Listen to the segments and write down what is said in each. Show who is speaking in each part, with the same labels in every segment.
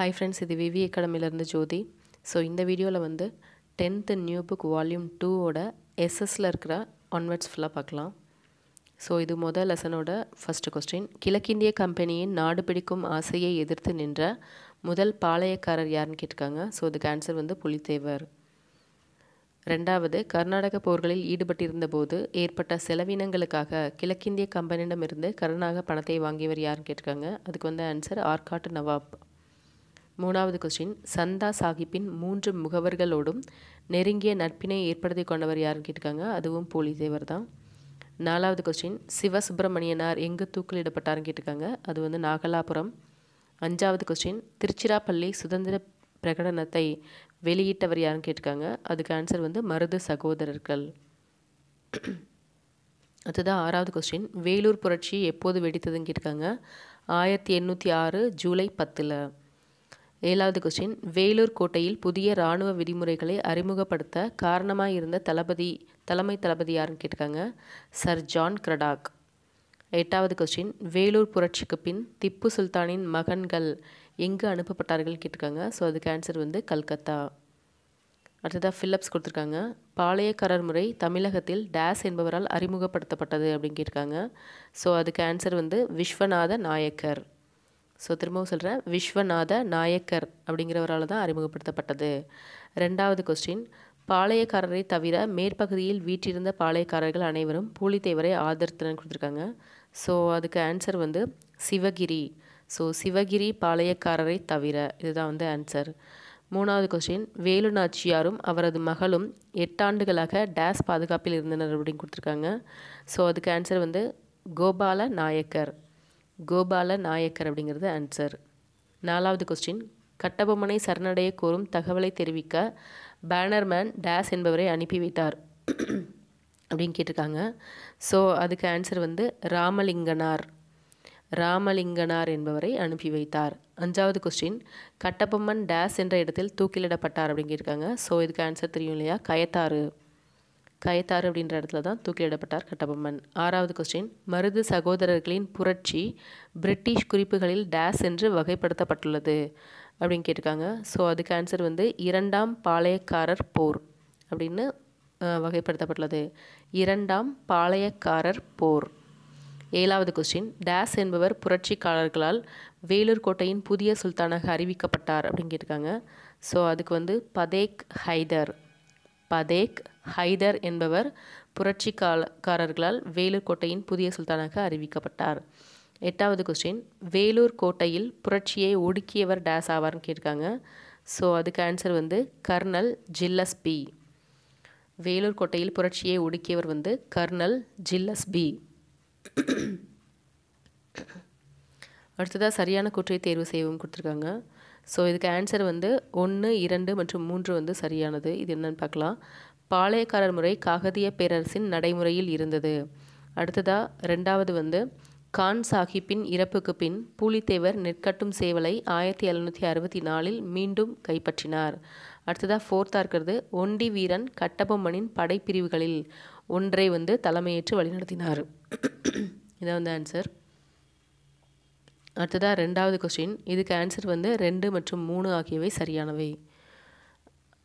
Speaker 1: Hi friends இது விவி அகாடமிலேருந்து ஜோதி. So இந்த வீடியோவில் வந்து டென்த்து நியூ புக் வால்யூம் டூவோட எஸ்எஸ்ஸில் இருக்கிற ஒன்வர்ட்ஸ் ஃபுல்லாக பார்க்கலாம். ஸோ இது முதல் லெசனோட ஃபஸ்ட்டு கொஸ்டின் கிழக்கிந்திய கம்பெனியின் நாடு பிடிக்கும் ஆசையை எதிர்த்து நின்ற முதல் பாளையக்காரர் யாருன்னு கேட்டிருக்காங்க. ஸோ இதுக்கு ஆன்சர் வந்து புலித்தேவர். ரெண்டாவது கர்நாடக போர்களில் ஈடுபட்டிருந்த போது ஏற்பட்ட செலவினங்களுக்காக கிழக்கிந்திய கம்பெனியிடமிருந்து கடனாக பணத்தை வாங்கியவர் யாருன்னு கேட்டிருக்காங்க. அதுக்கு வந்து ஆன்சர் ஆர்காட் நவாப். மூணாவது கொஸ்டின் சந்தா சாஹிப்பின் மூன்று முகவர்களோடும் நெருங்கிய நட்பினை ஏற்படுத்தி கொண்டவர் யாருன்னு கேட்டிருக்காங்க? அதுவும் பூலிதேவர் தான். நாலாவது கொஸ்டின் சிவசுப்பிரமணியனார் எங்கு தூக்கிலிடப்பட்டார்னு கேட்டிருக்காங்க? அது வந்து நாகலாபுரம். அஞ்சாவது கொஸ்டின் திருச்சிராப்பள்ளி சுதந்திர பிரகடனத்தை வெளியிட்டவர் யாருன்னு கேட்டிருக்காங்க? அதுக்கு ஆன்சர் வந்து மருது சகோதரர்கள். அதுதான் ஆறாவது கொஸ்டின் வேலூர் புரட்சி எப்போது வெடித்ததுன்னு கேட்டிருக்காங்க? ஆயிரத்தி எண்ணூற்றி ஆறு ஜூலை பத்தில். ஏழாவது கொஸ்டின் வேலூர் கோட்டையில் புதிய இராணுவ விதிமுறைகளை அறிமுகப்படுத்த காரணமாக இருந்த தளபதி தலைமை தளபதி யாருன்னு கேட்டிருக்காங்க? சர் ஜான் கிரடாக் எட்டாவது கொஸ்டின் வேலூர் புரட்சிக்கு பின் திப்பு சுல்தானின் மகன்கள் எங்கு அனுப்பப்பட்டார்கள் கேட்டிருக்காங்க. ஸோ அதுக்கு ஆன்சர் வந்து கல்கத்தா. அடுத்ததாக ஃபில்லப்ஸ் கொடுத்துருக்காங்க. பாளையக்காரர் முறை தமிழகத்தில் டேஸ் என்பவரால் அறிமுகப்படுத்தப்பட்டது அப்படின்னு கேட்டிருக்காங்க. ஸோ அதுக்கு ஆன்சர் வந்து விஸ்வநாத நாயக்கர். ஸோ திரும்பவும் சொல்கிறேன் விஸ்வநாத நாயக்கர் அப்படிங்கிறவரால் தான் அறிமுகப்படுத்தப்பட்டது. ரெண்டாவது கொஸ்டின் பாளையக்காரரை தவிர மேற்பகுதியில் வீற்றிருந்த பாளையக்காரர்கள் அனைவரும் பூலித்தேவரை ஆதரித்தனு கொடுத்துருக்காங்க. ஸோ அதுக்கு ஆன்சர் வந்து சிவகிரி. ஸோ சிவகிரி பாளையக்காரரை தவிர. இதுதான் வந்து ஆன்சர் மூணாவது கொஸ்டின் வேலு நாச்சியாரும் அவரது மகளும் எட்டாண்டுகளாக டேஸ் பாதுகாப்பில் இருந்தனர் அப்படின்னு கொடுத்துருக்காங்க. ஸோ அதுக்கு ஆன்சர் வந்து கோபால நாயக்கர். கோபால நாயக்கர் அப்படிங்கிறது ஆன்சர் நாலாவது கொஸ்டின் கட்டபொம்மனை சரணடைய கோரும் தகவலை தெரிவிக்க பேனர்மேன் டேஸ் என்பவரை அனுப்பி வைத்தார். அப்படின்னு கேட்டிருக்காங்க. ஸோ அதுக்கு ஆன்சர் வந்து ராமலிங்கனார். ராமலிங்கனார் என்பவரை அனுப்பி வைத்தார். அஞ்சாவது கொஸ்டின் கட்டபொம்மன் டேஸ் என்ற இடத்தில் தூக்கிலிடப்பட்டார் அப்படின்னு கேட்டிருக்காங்க. ஸோ இதுக்கு ஆன்சர் தெரியும் இல்லையா? கயத்தாறு. கயத்தாறு அப்படின்ற இடத்துல தான் தூக்கிலிடப்பட்டார் கட்டபொம்மன். ஆறாவது கொஸ்டின் மருது சகோதரர்களின் புரட்சி பிரிட்டிஷ் குறிப்புகளில் டேஸ் என்று வகைப்படுத்தப்பட்டுள்ளது அப்படின்னு கேட்டிருக்காங்க. ஸோ அதுக்கு ஆன்சர் வந்து இரண்டாம் பாளையக்காரர் போர் அப்படின்னு வகைப்படுத்தப்பட்டுள்ளது. இரண்டாம் பாளையக்காரர் போர். ஏழாவது கொஸ்டின் டேஸ் என்பவர் புரட்சிக்காரர்களால் வேலூர் கோட்டையின் புதிய சுல்தானாக அறிவிக்கப்பட்டார் அப்படின்னு கேட்டிருக்காங்க. ஸோ அதுக்கு வந்து பதேக் ஹைதர். பதேக் ஹைதர் என்பவர் புரட்சிக்காரர்களால் வேலூர் கோட்டையின் புதிய சுல்தானாக அறிவிக்கப்பட்டார். எட்டாவது கொஸ்டின் வேலூர் கோட்டையில் புரட்சியை ஒடுக்கியவர் டேஸ் ஆவார்னு கேட்டிருக்காங்க. ஸோ அதுக்கு ஆன்சர் வந்து கர்னல் ஜில்லஸ்பி வேலூர் கோட்டையில் புரட்சியை ஒடுக்கியவர் வந்து கர்னல் ஜில்லஸ்பி அடுத்ததாக சரியான கூற்றை தேர்வு செய்யவும் கொடுத்துருக்காங்க. ஸோ இதுக்கு ஆன்சர் வந்து ஒன்று இரண்டு மற்றும் மூன்று வந்து சரியானது. இது என்னன்னு பார்க்கலாம். பாளையக்காரர் முறை காகதிய பேரரசின் நடைமுறையில் இருந்தது. அடுத்ததாக ரெண்டாவது வந்து கான் சாஹிப்பின் இறப்புக்கு பின் பூலித்தேவர் நெற்கட்டும் சேவலை ஆயிரத்தி எழுநூற்றி அறுபத்தி நாலில் மீண்டும் கைப்பற்றினார். அடுத்ததாக ஃபோர்த்தாக இருக்கிறது ஒண்டி வீரன் கட்டபொம்மனின் படைப்பிரிவுகளில் ஒன்றை வந்து தலைமையேற்று வழிநடத்தினார். இதான் வந்து ஆன்சர் அடுத்ததாக ரெண்டாவது கொஸ்டின் இதுக்கு ஆன்சர் வந்து ரெண்டு மற்றும் மூணு ஆகியவை சரியானவை.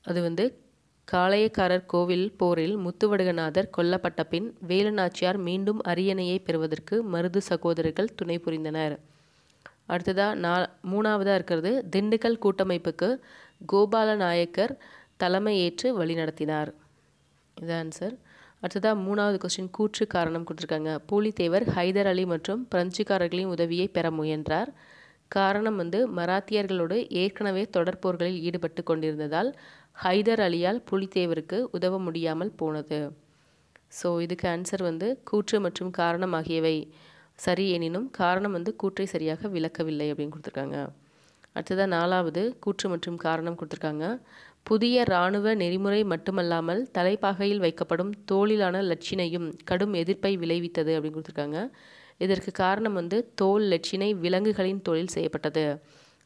Speaker 1: அது வந்து காளையக்காரர் கோவில் போரில் முத்துவடுகநாதர் கொல்லப்பட்ட பின் வேலுநாச்சியார் மீண்டும் அரியணையை பெறுவதற்கு மருது சகோதரர்கள் துணை புரிந்தனர். அடுத்ததாக நா மூணாவதாக இருக்கிறது திண்டுக்கல் கூட்டமைப்புக்கு கோபால நாயக்கர் தலைமையேற்று வழிநடத்தினார். இது ஆன்சர் அடுத்ததாக மூணாவது கொஸ்டின் கூற்று காரணம் கொடுத்துருக்காங்க. பூலித்தேவர் ஹைதர் அலி மற்றும் பிரெஞ்சுக்காரர்களின் உதவியை பெற முயன்றார். காரணம் வந்து மராத்தியர்களோடு ஏற்கனவே தொடர்போர்களில் ஈடுபட்டு கொண்டிருந்ததால் ஹைதர் அலியால் புலித்தேவருக்கு உதவ முடியாமல் போனது. ஸோ இதுக்கு ஆன்சர் வந்து கூற்று மற்றும் காரணம் ஆகியவை சரி எனினும் காரணம் வந்து கூற்றை சரியாக விளக்கவில்லை அப்படின்னு கொடுத்துருக்காங்க. அடுத்ததாக நாலாவது கூற்று மற்றும் காரணம் கொடுத்துருக்காங்க. புதிய இராணுவ நெறிமுறை மட்டுமல்லாமல் தலைப்பாகையில் வைக்கப்படும் தோளிலான லட்சினையும் கடும் எதிர்ப்பை விளைவித்தது அப்படின்னு கொடுத்துருக்காங்க. இதற்கு காரணம் வந்து தோல் லட்சினை விலங்குகளின் தொழில் செய்யப்பட்டது.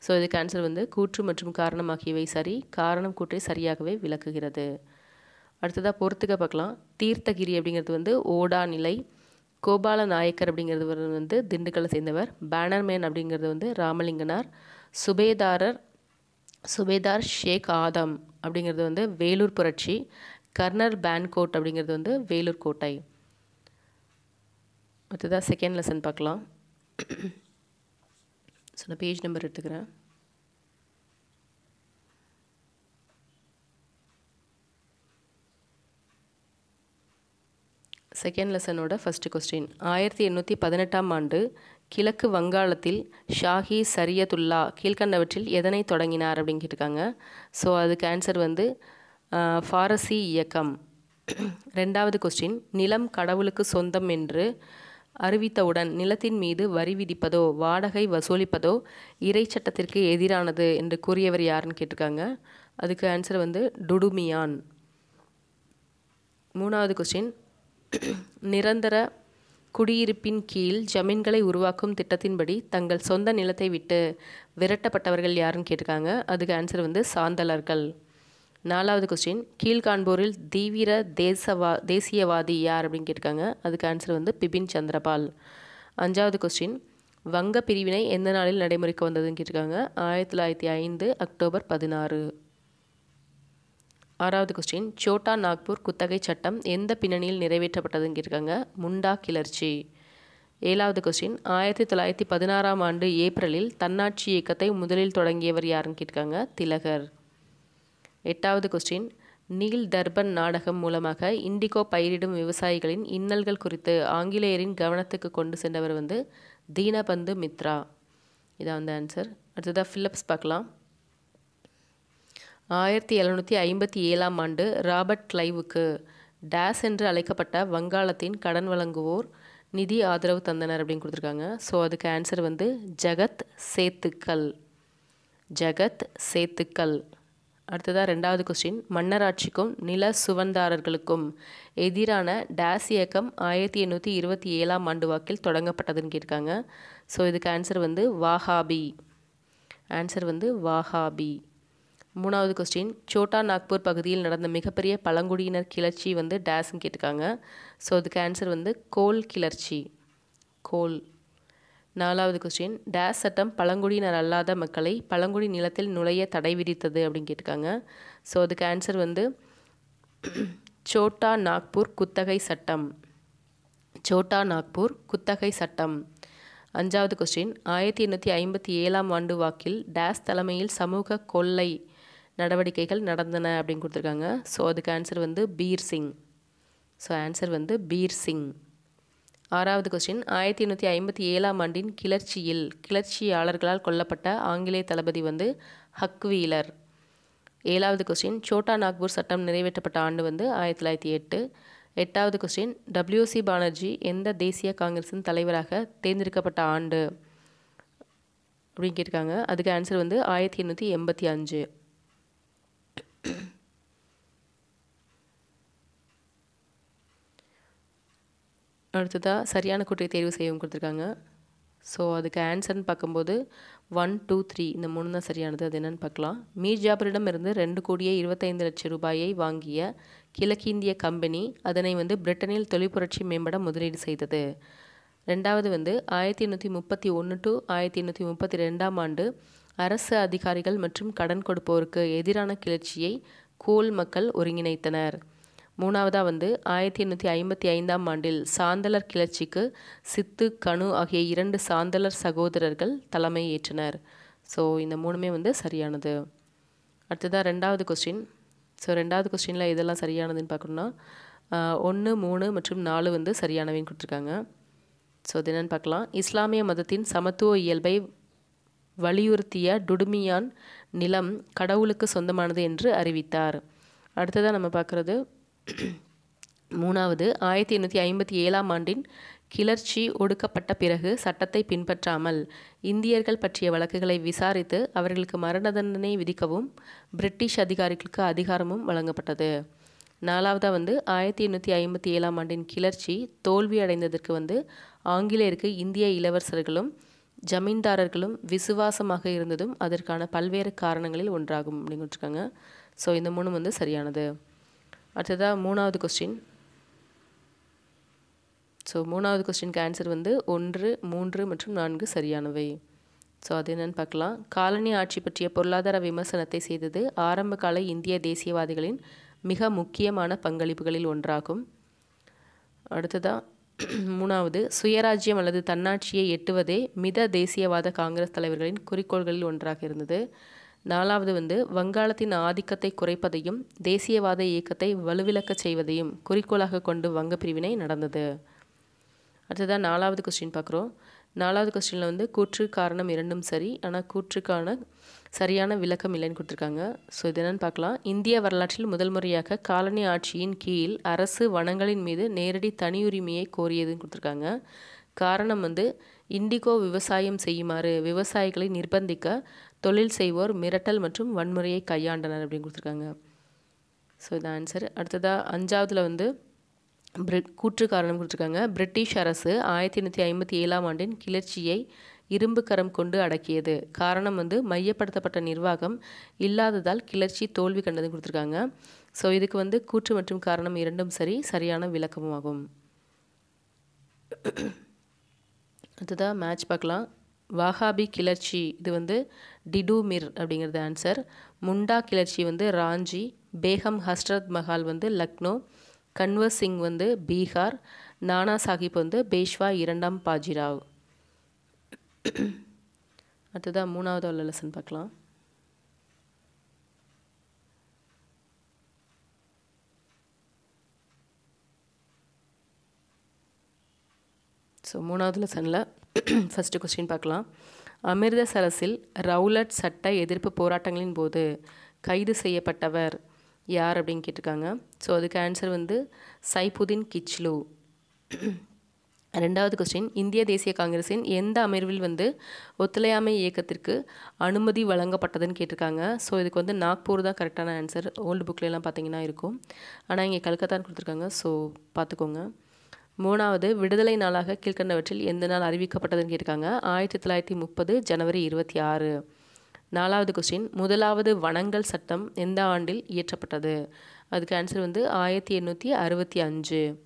Speaker 1: ஸோ இதுக்கு ஆன்சர் வந்து கூற்று மற்றும் காரணம் ஆகியவை சரி காரணம் கூற்றை சரியாகவே விளக்குகிறது. அடுத்ததாக பொறுத்துக்க பார்க்கலாம். தீர்த்தகிரி அப்படிங்கிறது வந்து ஓடா நிலை கோபால நாயக்கர் அப்படிங்கிறது வந்து திண்டுக்கல்லை சேர்ந்தவர் பேனர்மேன் அப்படிங்கிறது வந்து ராமலிங்கனார் சுபேதாரர் சுபேதார் ஷேக் ஆதம் அப்படிங்கிறது வந்து வேலூர் புரட்சி கர்னல் பேன்கோட் அப்படிங்கிறது வந்து வேலூர் கோட்டை. அடுத்ததாக செகண்ட் லெசன் பார்க்கலாம். ஸோ நான் பேஜ் நம்பர் எடுத்துக்கிறேன் செகண்ட் லெசனோட ஃபஸ்ட்டு கொஸ்டின் ஆயிரத்தி எண்ணூற்றி பதினெட்டாம் ஆண்டு கிழக்கு வங்காளத்தில் ஷாஹி சரியதுல்லா கீழ்கண்டவற்றில் எதனை தொடங்கினார் அப்படின்னு கேட்டிருக்காங்க. ஸோ அதுக்கு ஆன்சர் வந்து ஃபாரசி இயக்கம். ரெண்டாவது கொஸ்டின் நிலம் கடவுளுக்கு சொந்தம் என்று அறிவித்தவுடன் நிலத்தின் மீது வரி விதிப்பதோ வாடகை வசூலிப்பதோ இறை சட்டத்திற்கு எதிரானது என்று கூறியவர் யாருன்னு கேட்டிருக்காங்க. அதுக்கு ஆன்சர் வந்து டுடுமியான். மூணாவது கொஸ்டின் நிரந்தர குடியிருப்பின் கீழ் ஜமீன்களை உருவாக்கும் திட்டத்தின்படி தங்கள் சொந்த நிலத்தை விட்டு விரட்டப்பட்டவர்கள் யாருன்னு கேட்டிருக்காங்க. அதுக்கு ஆன்சர் வந்து சாந்தலர்கள். நாலாவது கொஸ்டின் கீழ்காண்போரில் தீவிர தேசவா தேசியவாதி யார் அப்படின்னு கேட்டிருக்காங்க. அதுக்கு ஆன்சர் வந்து பிபின் சந்திரபால். அஞ்சாவது கொஸ்டின் வங்க பிரிவினை எந்த நாளில் நடைமுறைக்கு வந்ததுன்னு கேட்டிருக்காங்க. ஆயிரத்தி தொள்ளாயிரத்தி ஐந்து அக்டோபர் பதினாறு. ஆறாவது கொஸ்டின் சோட்டா நாக்பூர் குத்தகை சட்டம் எந்த பின்னணியில் நிறைவேற்றப்பட்டதுன்னு கேட்டிருக்காங்க. முண்டா கிளர்ச்சி. ஏழாவது கொஸ்டின் ஆயிரத்தி தொள்ளாயிரத்தி பதினாறாம் ஆண்டு ஏப்ரலில் தன்னாட்சி இயக்கத்தை முதலில் தொடங்கியவர் யாருன்னு கேட்டிருக்காங்க. திலகர். எட்டாவது கொஸ்டின் நீல் தர்பன் நாடகம் மூலமாக இண்டிகோ பயிரிடும் விவசாயிகளின் இன்னல்கள் குறித்து ஆங்கிலேயரின் கவனத்துக்கு கொண்டு சென்றவர் வந்து தீனபந்து மித்ரா. இதான் வந்து ஆன்சர் அடுத்ததாக ஃபிலிப்ஸ் பார்க்கலாம். ஆயிரத்தி எழுநூற்றி ஐம்பத்தி ஏழாம் ஆண்டு ராபர்ட் கிளைவுக்கு டேஸ் என்று அழைக்கப்பட்ட வங்காளத்தின் கடன் வழங்குவோர் நிதி ஆதரவு தந்தனர் அப்படின்னு கொடுத்துருக்காங்க. ஸோ அதுக்கு ஆன்சர் வந்து ஜகத் சேத்துக்கள் ஜகத் சேத்துக்கள் அடுத்ததாக ரெண்டாவது கொஸ்டின் மன்னராட்சிக்கும் நில சுவந்தாரர்களுக்கும் எதிரான டேஸ் இயக்கம் ஆயிரத்தி எண்ணூற்றி இருபத்தி ஏழாம் ஆண்டு வாக்கில் தொடங்கப்பட்டதுன்னு கேட்டிருக்காங்க. ஸோ இதுக்கு ஆன்சர் வந்து வாஹாபி. ஆன்சர் வந்து வாஹாபி. மூணாவது கொஸ்டின் சோட்டா நாக்பூர் பகுதியில் நடந்த மிகப்பெரிய பழங்குடியினர் கிளர்ச்சி வந்து டேஸ்ன்னு கேட்டிருக்காங்க. ஸோ அதுக்கு ஆன்சர் வந்து கோல் கிளர்ச்சி. கோல். நாலாவது கொஸ்டின் டேஸ் சட்டம் பழங்குடியினர் அல்லாத மக்களை பழங்குடி நிலத்தில் நுழைய தடை விதித்தது அப்படின்னு கேட்டிருக்காங்க. ஸோ அதுக்கு ஆன்சர் வந்து சோட்டா நாக்பூர் குத்தகை சட்டம். சோட்டா நாக்பூர் குத்தகை சட்டம். அஞ்சாவது கொஸ்டின் ஆயிரத்தி எண்ணூற்றி ஐம்பத்தி ஏழாம் ஆண்டு வாக்கில் டேஸ் தலைமையில் சமூக கொள்ளை நடவடிக்கைகள் நடந்தன அப்படின்னு கொடுத்துருக்காங்க. ஸோ அதுக்கு ஆன்சர் வந்து பீர் சிங். ஸோ ஆன்சர் வந்து பீர் சிங். ஆறாவது கொஸ்டின் ஆயிரத்தி எண்ணூற்றி ஐம்பத்தி ஏழாம் ஆண்டின் கிளர்ச்சியில் கிளர்ச்சியாளர்களால் கொல்லப்பட்ட ஆங்கிலேய தளபதி வந்து ஹக்வீலர். ஏழாவது கொஸ்டின் சோட்டா நாக்பூர் சட்டம் நிறைவேற்றப்பட்ட ஆண்டு வந்து ஆயிரத்தி தொள்ளாயிரத்தி எட்டு. எட்டாவது கொஸ்டின் டபிள்யூசி பானர்ஜி எந்த தேசிய காங்கிரஸின் தலைவராக தேர்ந்தெடுக்கப்பட்ட ஆண்டு? அப்படின்னு கேட்டிருக்காங்க. அதுக்கு ஆன்சர் வந்து ஆயிரத்தி எண்ணூற்றி எண்பத்தி அஞ்சு. அடுத்ததாக சரியான குட்டியை தேர்வு செய்யவும் கொடுத்துருக்காங்க. ஸோ அதுக்கு ஆன்சர்னு பார்க்கும்போது ஒன் டூ த்ரீ இந்த மூணு தான் சரியானது. அது என்னென்னு பார்க்கலாம். மீர் ஜாபரிடம் இருந்து ரெண்டு கோடியே இருபத்தைந்து லட்சம் ரூபாயை வாங்கிய கிழக்கிந்திய கம்பெனி அதனை வந்து பிரிட்டனில் தொழிற்புரட்சி மேம்பட முதலீடு செய்தது. ரெண்டாவது வந்து ஆயிரத்தி எண்ணூற்றி முப்பத்தி ஒன்று டு ஆயிரத்தி எண்ணூற்றி முப்பத்தி ரெண்டாம் ஆண்டு அரசு அதிகாரிகள் மற்றும் கடன் கொடுப்போருக்கு எதிரான கிளர்ச்சியை கோல் மக்கள் ஒருங்கிணைத்தனர். மூணாவதாக வந்து ஆயிரத்தி எண்ணூற்றி ஐம்பத்தி ஐந்தாம் ஆண்டில் சாந்தலர் கிளர்ச்சிக்கு சித்து கனு ஆகிய இரண்டு சாந்தலர் சகோதரர்கள் தலைமை ஏற்றனர். ஸோ இந்த மூணுமே வந்து சரியானது. அடுத்ததாக ரெண்டாவது கொஸ்டின் ஸோ ரெண்டாவது கொஸ்டினில் இதெல்லாம் சரியானதுன்னு பார்க்கணுன்னா ஒன்று மூணு மற்றும் நாலு வந்து சரியானவைன்னு கொடுத்துருக்காங்க. ஸோ அது என்னென்னு பார்க்கலாம். இஸ்லாமிய மதத்தின் சமத்துவ இயல்பை வலியுறுத்திய டுடுமியான் நிலம் கடவுளுக்கு சொந்தமானது என்று அறிவித்தார். அடுத்ததாக நம்ம பார்க்குறது மூணாவது ஆயிரத்தி எண்ணூற்றி ஐம்பத்தி ஏழாம் ஆண்டின் கிளர்ச்சி ஒடுக்கப்பட்ட பிறகு சட்டத்தை பின்பற்றாமல் இந்தியர்கள் பற்றிய வழக்குகளை விசாரித்து அவர்களுக்கு மரண தண்டனை விதிக்கவும் பிரிட்டிஷ் அதிகாரிகளுக்கு அதிகாரமும் வழங்கப்பட்டது. நாலாவதாக வந்து ஆயிரத்தி எண்ணூற்றி ஐம்பத்தி ஏழாம் ஆண்டின் கிளர்ச்சி தோல்வி அடைந்ததற்கு வந்து ஆங்கிலேயருக்கு இந்திய இளவரசர்களும் ஜமீன்தாரர்களும் விசுவாசமாக இருந்ததும் அதற்கான பல்வேறு காரணங்களில் ஒன்றாகும் அப்படின்னு கொடுத்துருக்காங்க ஸோ இந்த மூணு வந்து சரியானது. அடுத்ததாக மூணாவது கொஸ்டின் ஸோ மூணாவது கொஸ்டினுக்கு ஆன்சர் வந்து ஒன்று மூன்று மற்றும் நான்கு சரியானவை. ஸோ அது என்னென்னு பார்க்கலாம். காலனி ஆட்சி பற்றிய பொருளாதார விமர்சனத்தை செய்தது ஆரம்ப கால இந்திய தேசியவாதிகளின் மிக முக்கியமான பங்களிப்புகளில் ஒன்றாகும். அடுத்ததாக மூணாவது சுயராஜ்யம் அல்லது தன்னாட்சியை எட்டுவதே மித தேசியவாத காங்கிரஸ் தலைவர்களின் குறிக்கோள்களில் ஒன்றாக இருந்தது. நாலாவது வந்து வங்காளத்தின் ஆதிக்கத்தை குறைப்பதையும் தேசியவாத இயக்கத்தை வலுவிழக்கச் செய்வதையும் குறிக்கோளாக கொண்டு வங்க பிரிவினை நடந்தது. அடுத்ததான் நாலாவது கொஸ்டின் பார்க்குறோம். நாலாவது கொஸ்டினில் வந்து கூற்று காரணம் இரண்டும் சரி ஆனால் கூற்றுக்கான சரியான விளக்கம் இல்லைன்னு கொடுத்துருக்காங்க. ஸோ இது என்னென்னு பார்க்கலாம். இந்திய வரலாற்றில் முதல் முறையாக காலனி ஆட்சியின் கீழ் அரசு வனங்களின் மீது நேரடி தனியுரிமையை கோரியதுன்னு கொடுத்துருக்காங்க. காரணம் வந்து இண்டிகோ விவசாயம் செய்யுமாறு விவசாயிகளை நிர்பந்திக்க தொழில் செய்வோர் மிரட்டல் மற்றும் வன்முறையை கையாண்டனர் அப்படின்னு கொடுத்துருக்காங்க. ஸோ இது ஆன்சர் அடுத்ததாக அஞ்சாவதுல வந்து பிரிட் கூற்று காரணம் கொடுத்துருக்காங்க. பிரிட்டிஷ் அரசு ஆயிரத்தி எண்ணூற்றி ஐம்பத்தி ஏழாம் ஆண்டின் கிளர்ச்சியை இரும்பு கரம் கொண்டு அடக்கியது. காரணம் வந்து மையப்படுத்தப்பட்ட நிர்வாகம் இல்லாததால் கிளர்ச்சி தோல்வி கண்டதுன்னு கொடுத்துருக்காங்க. ஸோ இதுக்கு வந்து கூற்று மற்றும் காரணம் இரண்டும் சரி சரியான விளக்கமும் ஆகும். அடுத்ததாக மேட்ச் பார்க்கலாம். வாகாபி கிளர்ச்சி இது வந்து டிடுமிர் அப்படிங்கிறது ஆன்சர் முண்டா கிளர்ச்சி வந்து ராஞ்சி பேகம் ஹஸ்ரத் மஹால் வந்து லக்னோ கன்வர் சிங் வந்து பீகார் நானா சாஹிப் வந்து பேஷ்வா இரண்டாம் பாஜிராவ். அடுத்ததாக மூணாவது லெசன் பார்க்கலாம். ஸோ மூணாவது லெசனில் ஃபஸ்ட்டு கொஸ்டின் பார்க்கலாம். அமிர்தசரஸில் ரவுலட் சட்ட எதிர்ப்பு போராட்டங்களின் போது கைது செய்யப்பட்டவர் யார் அப்படின்னு கேட்டிருக்காங்க. ஸோ அதுக்கு ஆன்சர் வந்து சைபுதீன் கிச்லு. ரெண்டாவது கொஸ்டின் இந்திய தேசிய காங்கிரஸின் எந்த அமர்வில் வந்து ஒத்துழையாமை இயக்கத்திற்கு அனுமதி வழங்கப்பட்டதுன்னு கேட்டிருக்காங்க. ஸோ இதுக்கு வந்து நாக்பூர் தான் கரெக்டான ஆன்சர் ஓல்டு புக்லலாம் பார்த்தீங்கன்னா இருக்கும். ஆனால் இங்கே கல்கத்தான்னு கொடுத்துருக்காங்க. ஸோ பார்த்துக்கோங்க. மூணாவது விடுதலை நாளாக கீழ்கண்டவற்றில் எந்த நாள் அறிவிக்கப்பட்டதுன்னு கேட்டிருக்காங்க. ஆயிரத்தி தொள்ளாயிரத்தி முப்பது ஜனவரி இருபத்தி ஆறு. நாலாவது கொஸ்டின் முதலாவது வனங்கள் சட்டம் எந்த ஆண்டில் இயற்றப்பட்டது? அதுக்கு ஆன்சர் வந்து ஆயிரத்தி எண்ணூற்றி அறுபத்தி அஞ்சு.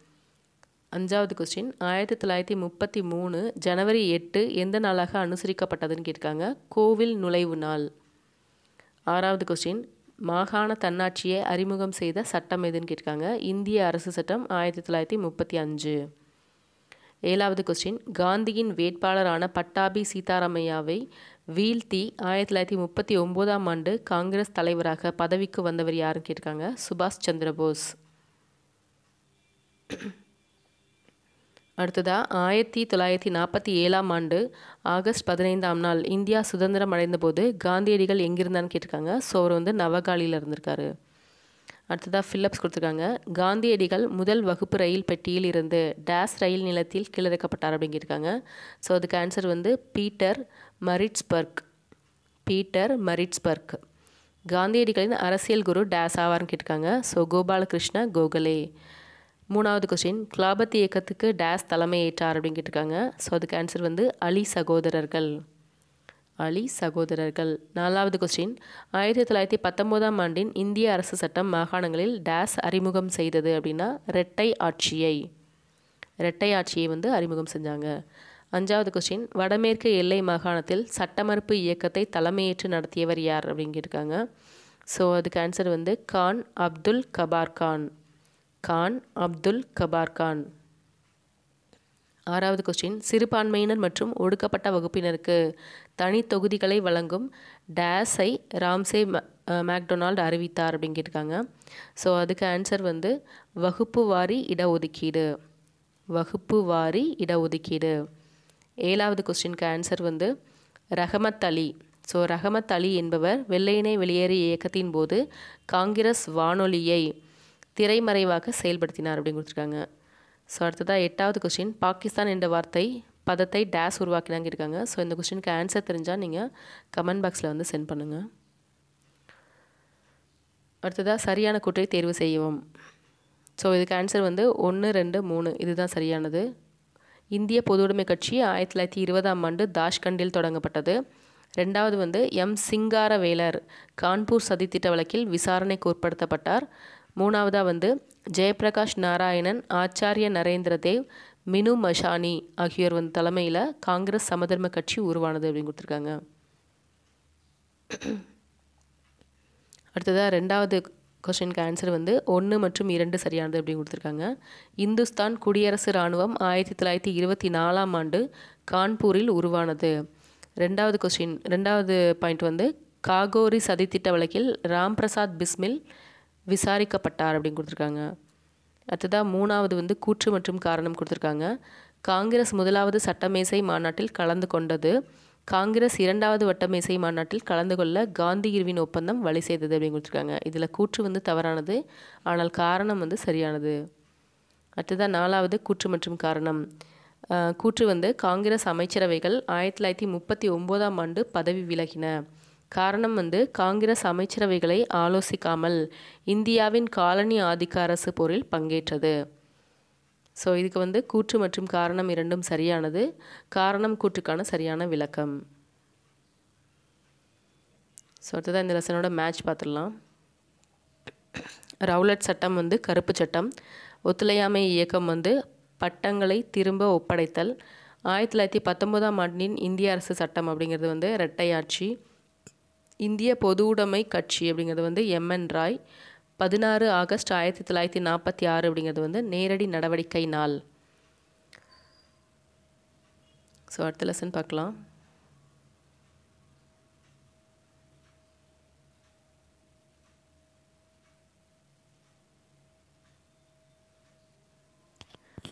Speaker 1: அஞ்சாவது கொஸ்டின் ஆயிரத்தி தொள்ளாயிரத்தி முப்பத்தி மூணு ஜனவரி எட்டு எந்த நாளாக அனுசரிக்கப்பட்டதுன்னு கேட்டிருக்காங்க? கோவில் நுழைவு நாள். ஆறாவது கொஸ்டின் மாகாண தன்னாட்சியை அறிமுகம் செய்த சட்டம் எதுன்னு கேட்டிருக்காங்க. இந்திய அரசு சட்டம் ஆயிரத்தி தொள்ளாயிரத்தி முப்பத்தி அஞ்சு. ஏழாவது கொஸ்டின் காந்தியின் வேட்பாளரான பட்டாபி சீதாராமையாவை வீழ்த்தி ஆயிரத்தி தொள்ளாயிரத்தி முப்பத்தி ஒம்போதாம் ஆண்டு காங்கிரஸ் தலைவராக பதவிக்கு வந்தவர் யாருன்னு கேட்டிருக்காங்க. சுபாஷ் சந்திரபோஸ் அடுத்ததாக ஆயிரத்தி தொள்ளாயிரத்தி நாற்பத்தி ஏழாம் ஆண்டு ஆகஸ்ட் பதினைந்தாம் நாள் இந்தியா சுதந்திரம் அடைந்தபோது காந்தியடிகள் எங்கிருந்தான்னு கேட்டிருக்காங்க. ஸோ அவர் வந்து நவகாலியில் இருந்திருக்காரு. அடுத்ததாக ஃபில்லப்ஸ் கொடுத்துருக்காங்க. காந்தியடிகள் முதல் வகுப்பு ரயில் பெட்டியில் இருந்து டேஸ் ரயில் நிலத்தில் கீழிறக்கப்பட்டார் அப்படிங்கிருக்காங்க ஸோ அதுக்கு ஆன்சர் வந்து பீட்டர் மரிட்ஸ்பர்க். Pietermaritzburg. காந்தியடிகளின் அரசியல் குரு டேஸ் ஆவார்னு கேட்டிருக்காங்க. ஸோ கோபாலகிருஷ்ண கோகலே. மூணாவது கொஸ்டின் கிளாபத் இயக்கத்துக்கு டேஸ் தலைமை ஏற்றார் அப்படின்னு கேட்டிருக்காங்க. ஸோ அதுக்கு ஆன்சர் வந்து அலி சகோதரர்கள். அலி சகோதரர்கள். நாலாவது கொஸ்டின் ஆயிரத்தி தொள்ளாயிரத்தி பத்தொம்போதாம் ஆண்டின் இந்திய அரசு சட்டம் மாகாணங்களில் டேஸ் அறிமுகம் செய்தது அப்படின்னா ரெட்டை ஆட்சியை. ரெட்டை ஆட்சியை வந்து அறிமுகம் செஞ்சாங்க. அஞ்சாவது கொஸ்டின் வடமேற்கு எல்லை மாகாணத்தில் சட்டமறுப்பு இயக்கத்தை தலைமையேற்று நடத்தியவர் யார் அப்படின்னு கேட்டிருக்காங்க. ஸோ அதுக்கு ஆன்சர் வந்து கான் அப்துல் கபார் கான். கான் அப்துல் கபார் கான். ஆறாவது கொஸ்டின் சிறுபான்மையினர் மற்றும் ஒடுக்கப்பட்ட வகுப்பினருக்கு தனி தொகுதிகளை வழங்கும் டேஸை ராம்சே மேக்டொனால்டு அறிவித்தார் அப்படின்னு கேட்டிருக்காங்க. ஸோ அதுக்கு ஆன்சர் வந்து வகுப்பு வாரி இடஒதுக்கீடு. வகுப்பு வாரி இடஒதுக்கீடு. ஏழாவது கொஸ்டினுக்கு ஆன்சர் வந்து ரஹமத் அலி. ஸோ ரஹமத் அலி என்பவர் வெள்ளையினை வெளியேறு இயக்கத்தின் போது காங்கிரஸ் வானொலியை திரைமறைவாக செயல்படுத்தினார் அப்படின்னு கொடுத்துருக்காங்க. ஸோ அடுத்ததாக எட்டாவது கொஸ்டின் பாகிஸ்தான் என்ற வார்த்தை பதத்தை டேஸ் உருவாக்கினாங்க இருக்காங்க ஸோ இந்த கொஸ்டினுக்கு ஆன்சர் தெரிஞ்சால் நீங்கள் கமெண்ட் பாக்ஸில் வந்து சென்ட் பண்ணுங்கள் அடுத்ததாக சரியான கூற்றை தேர்வு செய்யவும். ஸோ இதுக்கு ஆன்சர் வந்து ஒன்று ரெண்டு மூணு. இதுதான் சரியானது. இந்திய பொதுவுடைமை கட்சி ஆயிரத்தி தொள்ளாயிரத்தி இருபதாம் ஆண்டு தாஷ்கண்டில் தொடங்கப்பட்டது. ரெண்டாவது வந்து எம் சிங்காரவேலர் கான்பூர் சதித்திட்ட வழக்கில் விசாரணைக்கு உட்படுத்தப்பட்டார். மூணாவதாக வந்து ஜெயபிரகாஷ் நாராயணன் ஆச்சாரிய நரேந்திர தேவ் மினு மஷானி ஆகியோர் வந்து தலைமையில் காங்கிரஸ் சமதர்ம கட்சி உருவானது அப்படின்னு கொடுத்துருக்காங்க. அடுத்ததாக ரெண்டாவது கொஸ்டினுக்கு ஆன்சர் வந்து ஒன்று மற்றும் இரண்டு சரியானது அப்படின்னு கொடுத்துருக்காங்க. இந்துஸ்தான் குடியரசு இராணுவம் ஆயிரத்தி தொள்ளாயிரத்தி இருபத்தி நாலாம் ஆண்டு கான்பூரில் உருவானது. ரெண்டாவது கொஸ்டின் ரெண்டாவது பாயிண்ட் வந்து காகோரி சதித்திட்ட வழக்கில் ராம் பிரசாத் பிஸ்மில் விசாரிக்கப்பட்டார் அப்படின்னு கொடுத்துருக்காங்க. அடுத்ததாக மூணாவது வந்து கூற்று மற்றும் காரணம் கொடுத்துருக்காங்க. காங்கிரஸ் முதலாவது சட்டமேசை மாநாட்டில் கலந்து கொண்டது. காங்கிரஸ் இரண்டாவது வட்டமேசை மாநாட்டில் கலந்து கொள்ள காந்தி இருவின் ஒப்பந்தம் வழி செய்தது அப்படின்னு கொடுத்துருக்காங்க. இதில் கூற்று வந்து தவறானது ஆனால் காரணம் வந்து சரியானது. அடுத்ததாக நாலாவது கூற்று மற்றும் காரணம். கூற்று வந்து காங்கிரஸ் அமைச்சரவைகள் ஆயிரத்தி தொள்ளாயிரத்தி முப்பத்தி ஒம்போதாம் ஆண்டு பதவி விலகின. காரணம் வந்து காங்கிரஸ் அமைச்சரவைகளை ஆலோசிக்காமல் இந்தியாவின் காலனி ஆதிக்க அரசு போரில் பங்கேற்றது. ஸோ இதுக்கு வந்து கூற்று மற்றும் காரணம் இரண்டும் சரியானது. காரணம் கூற்றுக்கான சரியான விளக்கம். ஸோ அடுத்ததான் இந்த லெசனோட மேட்ச் பார்த்துடலாம். ரவுலட் சட்டம் வந்து கருப்பு சட்டம். ஒத்துழையாமை இயக்கம் வந்து பட்டங்களை திரும்ப ஒப்படைத்தல். ஆயிரத்தி தொள்ளாயிரத்தி பத்தொம்போதாம் ஆண்டின் இந்திய அரசு சட்டம் அப்படிங்கிறது வந்து இரட்டையாட்சி. இந்திய பொது உடைமை கட்சி அப்படிங்கிறது வந்து எம்என் ராய். பதினாறு ஆகஸ்ட் ஆயிரத்தி தொள்ளாயிரத்தி நாற்பத்தி ஆறு அப்படிங்கிறது வந்து நேரடி நடவடிக்கை நாள். ஸோ அடுத்த லெசன் பார்க்கலாம்.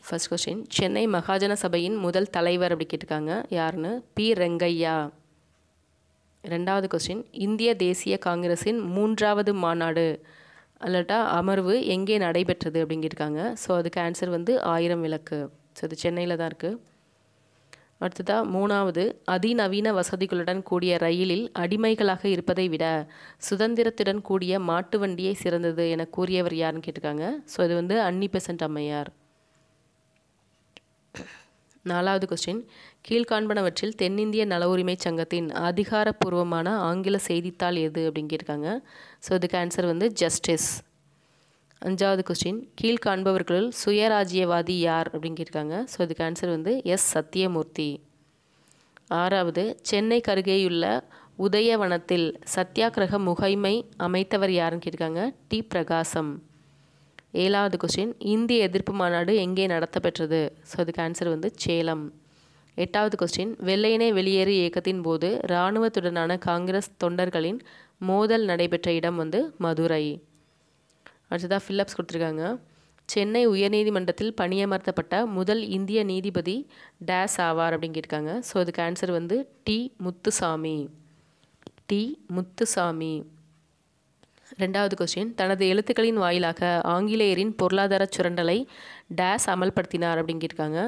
Speaker 1: ஃபஸ்ட் கொஸ்டின் சென்னை மகாஜன சபையின் முதல் தலைவர் அப்படி கேட்டிருக்காங்க. யாருன்னு? பி ரெங்கையா ரெண்டாவது கொஸ்டின் இந்திய தேசிய காங்கிரஸின் மூன்றாவது மாநாடு அல்லட்டா அமர்வு எங்கே நடைபெற்றது அப்படிங்கிருக்காங்க ஸோ அதுக்கு ஆன்சர் வந்து ஆயிரம் விளக்கு. ஸோ இது சென்னையில் தான் இருக்குது அடுத்ததாக மூணாவது. அதிநவீன வசதிகளுடன் கூடிய ரயிலில் அடிமைகளாக இருப்பதை விட சுதந்திரத்துடன் கூடிய மாட்டு வண்டியே சிறந்தது என கூறியவர் யாருன்னு கேட்டிருக்காங்க. ஸோ இது வந்து அன்னி பெசன்ட் அம்மையார். நாலாவது கொஸ்டின் கீழ்காண்பனவற்றில் தென்னிந்திய நல உரிமை சங்கத்தின் அதிகாரப்பூர்வமான ஆங்கில செய்தித்தாள் எது அப்படின்னு கேட்டிருக்காங்க. ஸோ இதுக்கு ஆன்சர் வந்து ஜஸ்டிஸ் அஞ்சாவது கொஸ்டின் கீழ்காண்பவர்களுள் சுயராஜ்யவாதி யார் அப்படின்னு கேட்டிருக்காங்க. ஸோ இதுக்கு ஆன்சர் வந்து எஸ் சத்தியமூர்த்தி. ஆறாவது சென்னை கருகேயுள்ள உதயவனத்தில் சத்தியாகிரக முகைமை அமைத்தவர் யாருன்னு கேட்டிருக்காங்க. டி. பிரகாசம். ஏழாவது கொஸ்டின் இந்திய எதிர்ப்பு மாநாடு எங்கே நடத்தப்பெற்றது? ஸோ அதுக்கு ஆன்சர் வந்து சேலம். எட்டாவது கொஸ்டின் வெள்ளையனே வெளியேறு இயக்கத்தின் போது இராணுவத்துடனான காங்கிரஸ் தொண்டர்களின் மோதல் நடைபெற்ற இடம் வந்து மதுரை. அடுத்ததாக ஃபில்லப்ஸ் கொடுத்துருக்காங்க. சென்னை உயர்நீதிமன்றத்தில் பணியமர்த்தப்பட்ட முதல் இந்திய நீதிபதி டேஸ் ஆவார் அப்படின்னு கேட்டிருக்காங்க. ஸோ அதுக்கு ஆன்சர் வந்து டி முத்துசாமி. டி முத்துசாமி. ரெண்டாவது கொஸ்டின் தனது எழுத்துக்களின் வாயிலாக ஆங்கிலேயரின் பொருளாதார சுரண்டலை டேஸ் அமல்படுத்தினார் அப்படின்னு கேட்டிருக்காங்க.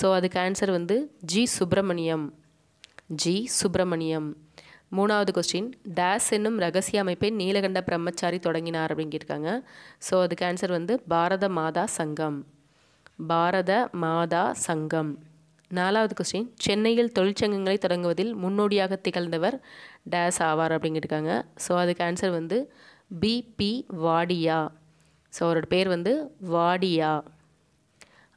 Speaker 1: ஸோ அதுக்கு ஆன்சர் வந்து ஜி சுப்பிரமணியம். ஜி சுப்பிரமணியம். மூணாவது கொஸ்டின் டேஸ் என்னும் ரகசிய அமைப்பை நீலகண்ட பிரம்மச்சாரி தொடங்கினார் அப்படின்னு கேட்டிருக்காங்க. ஸோ அதுக்கு ஆன்சர் வந்து பாரத மாதா சங்கம். பாரத மாதா சங்கம். நாலாவது கொஸ்டின் சென்னையில் தொழிற்சங்கங்களை தொடங்குவதில் முன்னோடியாக திகழ்ந்தவர் டேஸ் ஆவார் அப்படிங்கிருக்காங்க ஸோ அதுக்கு ஆன்சர் வந்து பிபி வாடியா. ஸோ அவரோட பேர் வந்து வாடியா.